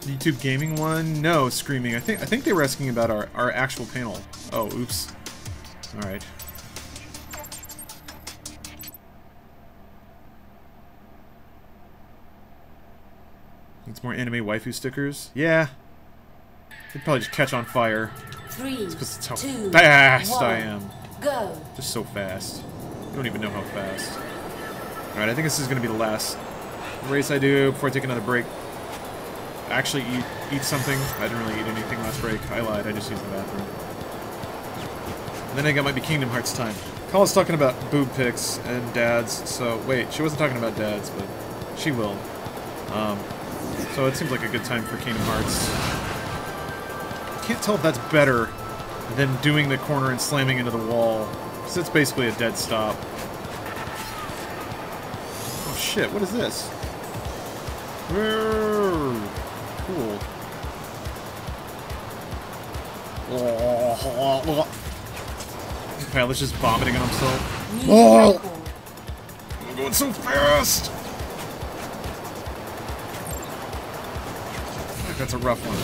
YouTube gaming one? No, screaming. I think I think they were asking about our, our actual panel. Oh, oops. Alright. Needs more anime waifu stickers? Yeah. They'd probably just catch on fire. Three, It's because it's how two, fast one, I am. Go. Just so fast. You don't even know how fast. Alright, I think this is going to be the last race I do before I take another break. Actually eat eat something. I didn't really eat anything last break. I lied. I just used the bathroom. And then I got might be Kingdom Hearts time. Kala's talking about boob pics and dads, so wait, she wasn't talking about dads, but she will. Um, so it seems like a good time for Kingdom Hearts. I can't tell if that's better than doing the corner and slamming into the wall, because it's basically a dead stop. Oh shit, what is this? Whoa, Cool. *laughs* Pilot's just vomiting on himself. Oh! I'm going so fast! That's a rough one.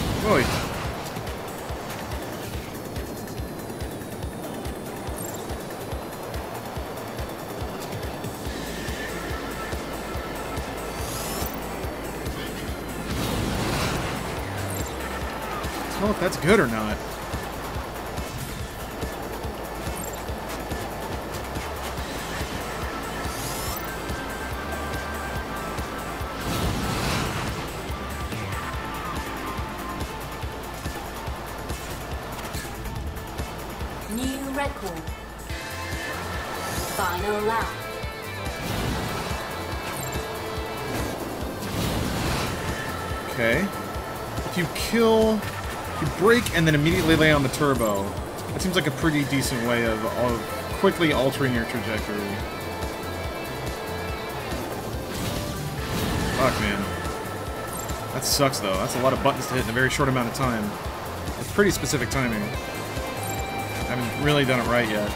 I don't know if that's good or not. Break and then immediately lay on the turbo, that seems like a pretty decent way of, of quickly altering your trajectory. Fuck, man. That sucks, though. That's a lot of buttons to hit in a very short amount of time. It's pretty specific timing. I haven't really done it right yet.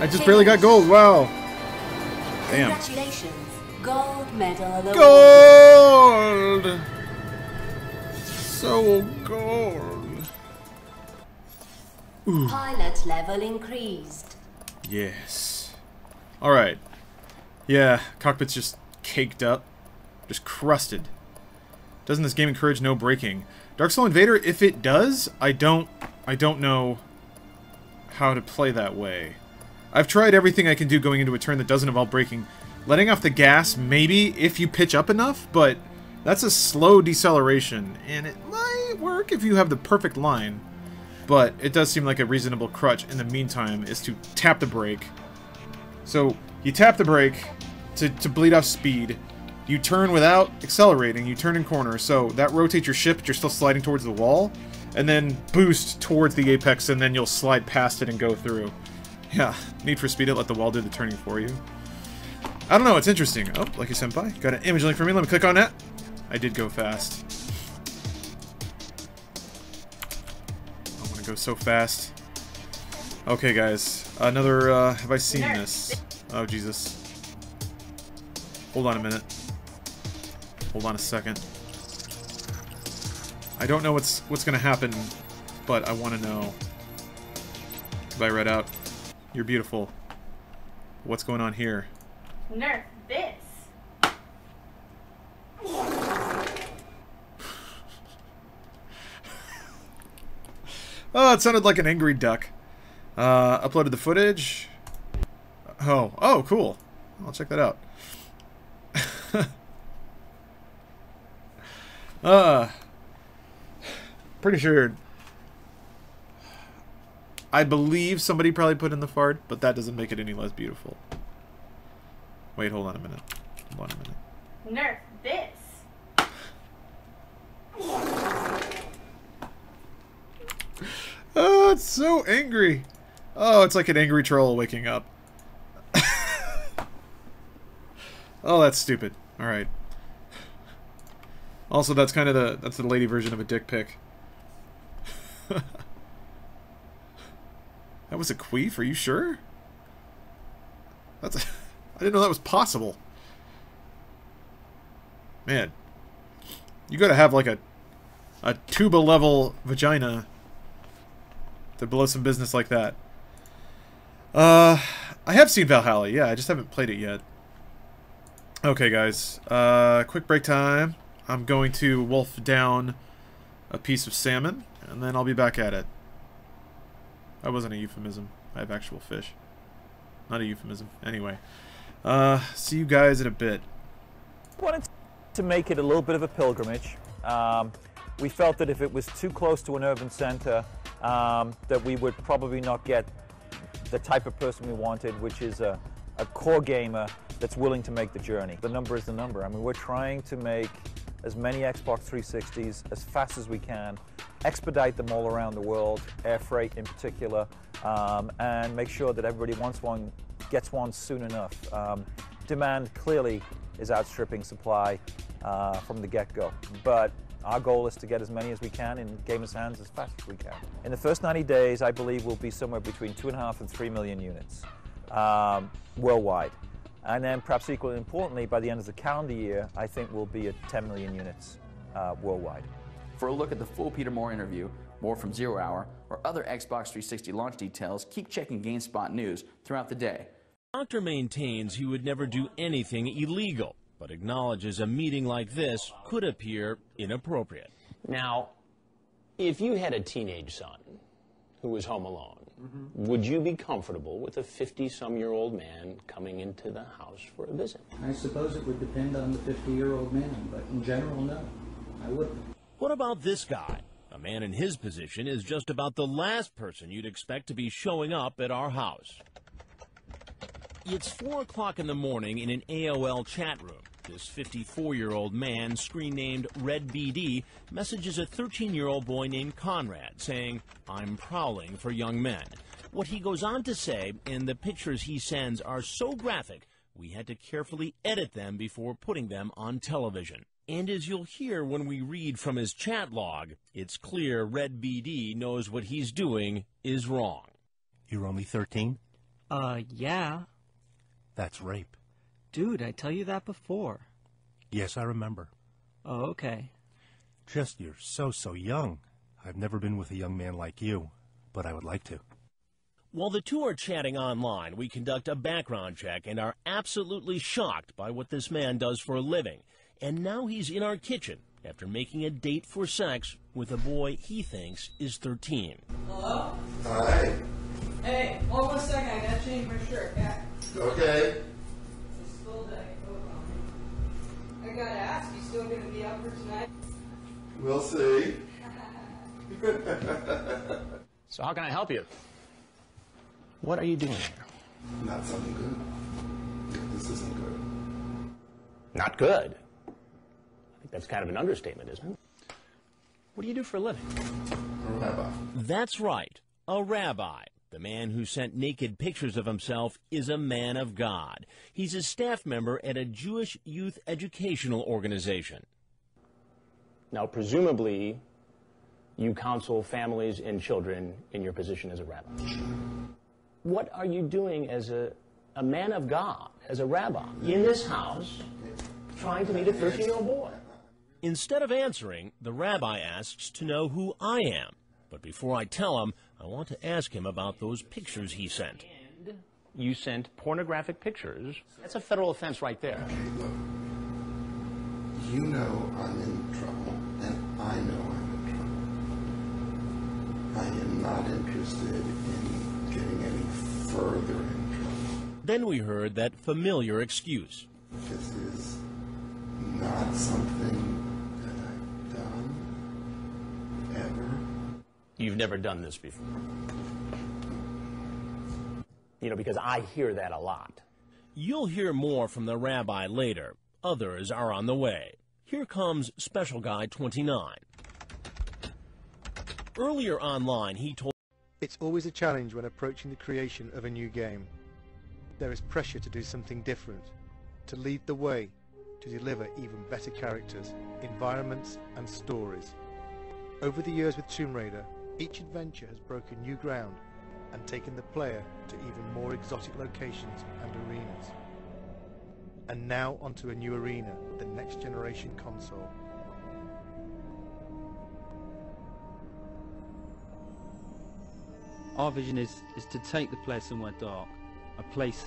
I just barely got gold. Wow. Damn. Congratulations. Gold medal award. Gold! So gold. Pilot level increased. Yes. Alright. Yeah, cockpit's just caked up. Just crusted. Doesn't this game encourage no braking? Dark Soul Invader, if it does, I don't I don't know how to play that way. I've tried everything I can do going into a turn that doesn't involve braking. Letting off the gas, maybe, if you pitch up enough, but that's a slow deceleration, and it might work if you have the perfect line. But it does seem like a reasonable crutch in the meantime is to tap the brake. So you tap the brake to, to bleed off speed. You turn without accelerating, you turn in corners, so that rotates your ship, you're still sliding towards the wall, and then boost towards the apex, and then you'll slide past it and go through. Yeah, Need for Speed it, let the wall do the turning for you. I don't know, it's interesting. Oh, Lucky Senpai, got an image link for me, let me click on that. I did go fast. I want to go so fast. Okay, guys, another, uh, have I seen this? Oh, Jesus. Hold on a minute. Hold on a second. I don't know what's what's gonna happen, but I want to know. Goodbye, Redout. You're beautiful. What's going on here? Nerf this. *laughs* oh, it sounded like an angry duck. Uh, uploaded the footage. Oh, oh, cool. I'll check that out. *laughs* uh, pretty sure I believe somebody probably put in the fart, but that doesn't make it any less beautiful. Wait, hold on a minute. Hold on a minute. Nerf this. Oh, it's so angry. Oh, it's like an angry troll waking up. *laughs* oh, that's stupid. All right. Also, that's kind of the that's the lady version of a dick pic. *laughs* that was a queef. Are you sure? That's. A, *laughs* I didn't know that was possible. Man, you got to have like a a tuba level vagina to blow some business like that. Uh, I have seen Valhalla. Yeah, I just haven't played it yet. Okay, guys. Uh, quick break time. I'm going to wolf down a piece of salmon, and then I'll be back at it. That wasn't a euphemism. I have actual fish. Not a euphemism. Anyway. Uh, see you guys in a bit. wanted to make it a little bit of a pilgrimage. Um, we felt that if it was too close to an urban center, um, that we would probably not get the type of person we wanted, which is a, a core gamer that's willing to make the journey. The number is the number. I mean, we're trying to make as many Xbox 360s as fast as we can, expedite them all around the world, air freight in particular, um, and make sure that everybody wants one, gets one soon enough. Um, demand clearly is outstripping supply uh, from the get-go, but our goal is to get as many as we can in gamers' hands as fast as we can. In the first 90 days, I believe we'll be somewhere between two and a half and three million units um, worldwide. And then perhaps equally importantly, by the end of the calendar year, I think we'll be at 10 million units uh, worldwide. For a look at the full Peter Moore interview, more from Zero Hour, or other Xbox 360 launch details, keep checking GameSpot news throughout the day. Doctor maintains he would never do anything illegal, but acknowledges a meeting like this could appear inappropriate. Now, if you had a teenage son who was home alone, Mm-hmm. would you be comfortable with a 50 some year old man coming into the house for a visit? I suppose it would depend on the 50 year old man, but in general, no. I wouldn't. What about this guy? A man in his position is just about the last person you'd expect to be showing up at our house. It's 4 o'clock in the morning in an AOL chat room. This 54 year old man, screen named Red BD, messages a 13 year old boy named Conrad saying, I'm prowling for young men. What he goes on to say, and the pictures he sends are so graphic, we had to carefully edit them before putting them on television. And as you'll hear when we read from his chat log, it's clear Red BD knows what he's doing is wrong. You're only 13? Uh, yeah. That's rape. Dude, I tell you that before. Yes, I remember. Oh, okay. Just you're so, so young. I've never been with a young man like you, but I would like to. While the two are chatting online, we conduct a background check and are absolutely shocked by what this man does for a living. And now he's in our kitchen after making a date for sex with a boy he thinks is 13. Hello? Hi. Hey, hold on a second. I gotta change my shirt. Yeah. Okay. It's a full day. Hold on. I gotta ask, you still gonna be up for tonight? We'll see. *laughs* So, how can I help you? What are you doing here? Not something good. This isn't good. Not good. I think that's kind of an understatement, isn't it? What do you do for a living? A rabbi. That's right, a rabbi. The man who sent naked pictures of himself is a man of God. He's a staff member at a Jewish youth educational organization. Now, presumably, you counsel families and children in your position as a rabbi. What are you doing as a, a man of God, as a rabbi, in this house, trying to meet a 13 year old boy? Instead of answering, the rabbi asks to know who I am. But before I tell him, I want to ask him about those pictures he sent. You sent pornographic pictures. That's a federal offense right there. You know I'm in trouble, and I know I'm in trouble. I am not interested in getting any further in trouble. Then we heard that familiar excuse. This is not something that I've done ever. You've never done this before. You know, because I hear that a lot. You'll hear more from the rabbi later. Others are on the way. Here comes Special Guy 29. Earlier online, he told It's always a challenge when approaching the creation of a new game. There is pressure to do something different, to lead the way, to deliver even better characters, environments and stories. Over the years with Tomb Raider, each adventure has broken new ground and taken the player to even more exotic locations and arenas. And now onto a new arena, the next generation console. Our vision is, is to take the player somewhere dark, a place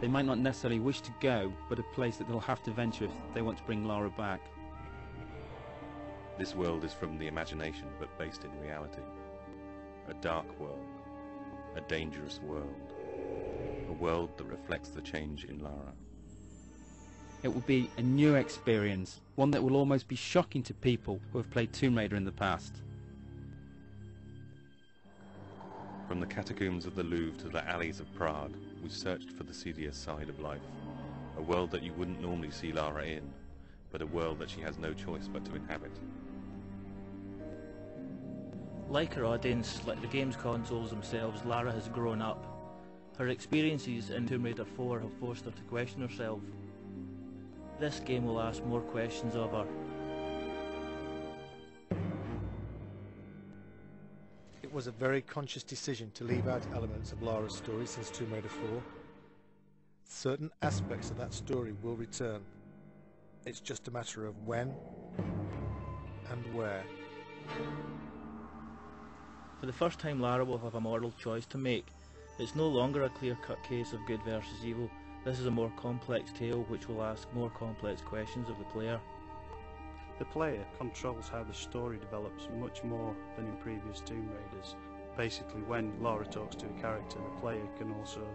they might not necessarily wish to go, but a place that they'll have to venture if they want to bring Lara back. This world is from the imagination, but based in reality. A dark world. A dangerous world. A world that reflects the change in Lara. It will be a new experience, one that will almost be shocking to people who have played Tomb Raider in the past. From the catacombs of the Louvre to the alleys of Prague, we searched for the seedier side of life. A world that you wouldn't normally see Lara in, but a world that she has no choice but to inhabit. Like her audience, like the game's consoles themselves, Lara has grown up. Her experiences in Tomb Raider 4 have forced her to question herself. This game will ask more questions of her. It was a very conscious decision to leave out elements of Lara's story since Tomb Raider 4. Certain aspects of that story will return. It's just a matter of when and where. For the first time Lara will have a moral choice to make. It's no longer a clear-cut case of good versus evil. This is a more complex tale which will ask more complex questions of the player. The player controls how the story develops much more than in previous Tomb Raiders. Basically, when Lara talks to a character, the player can also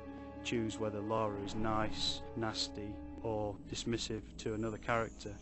choose whether Lara is nice, nasty, or dismissive to another character.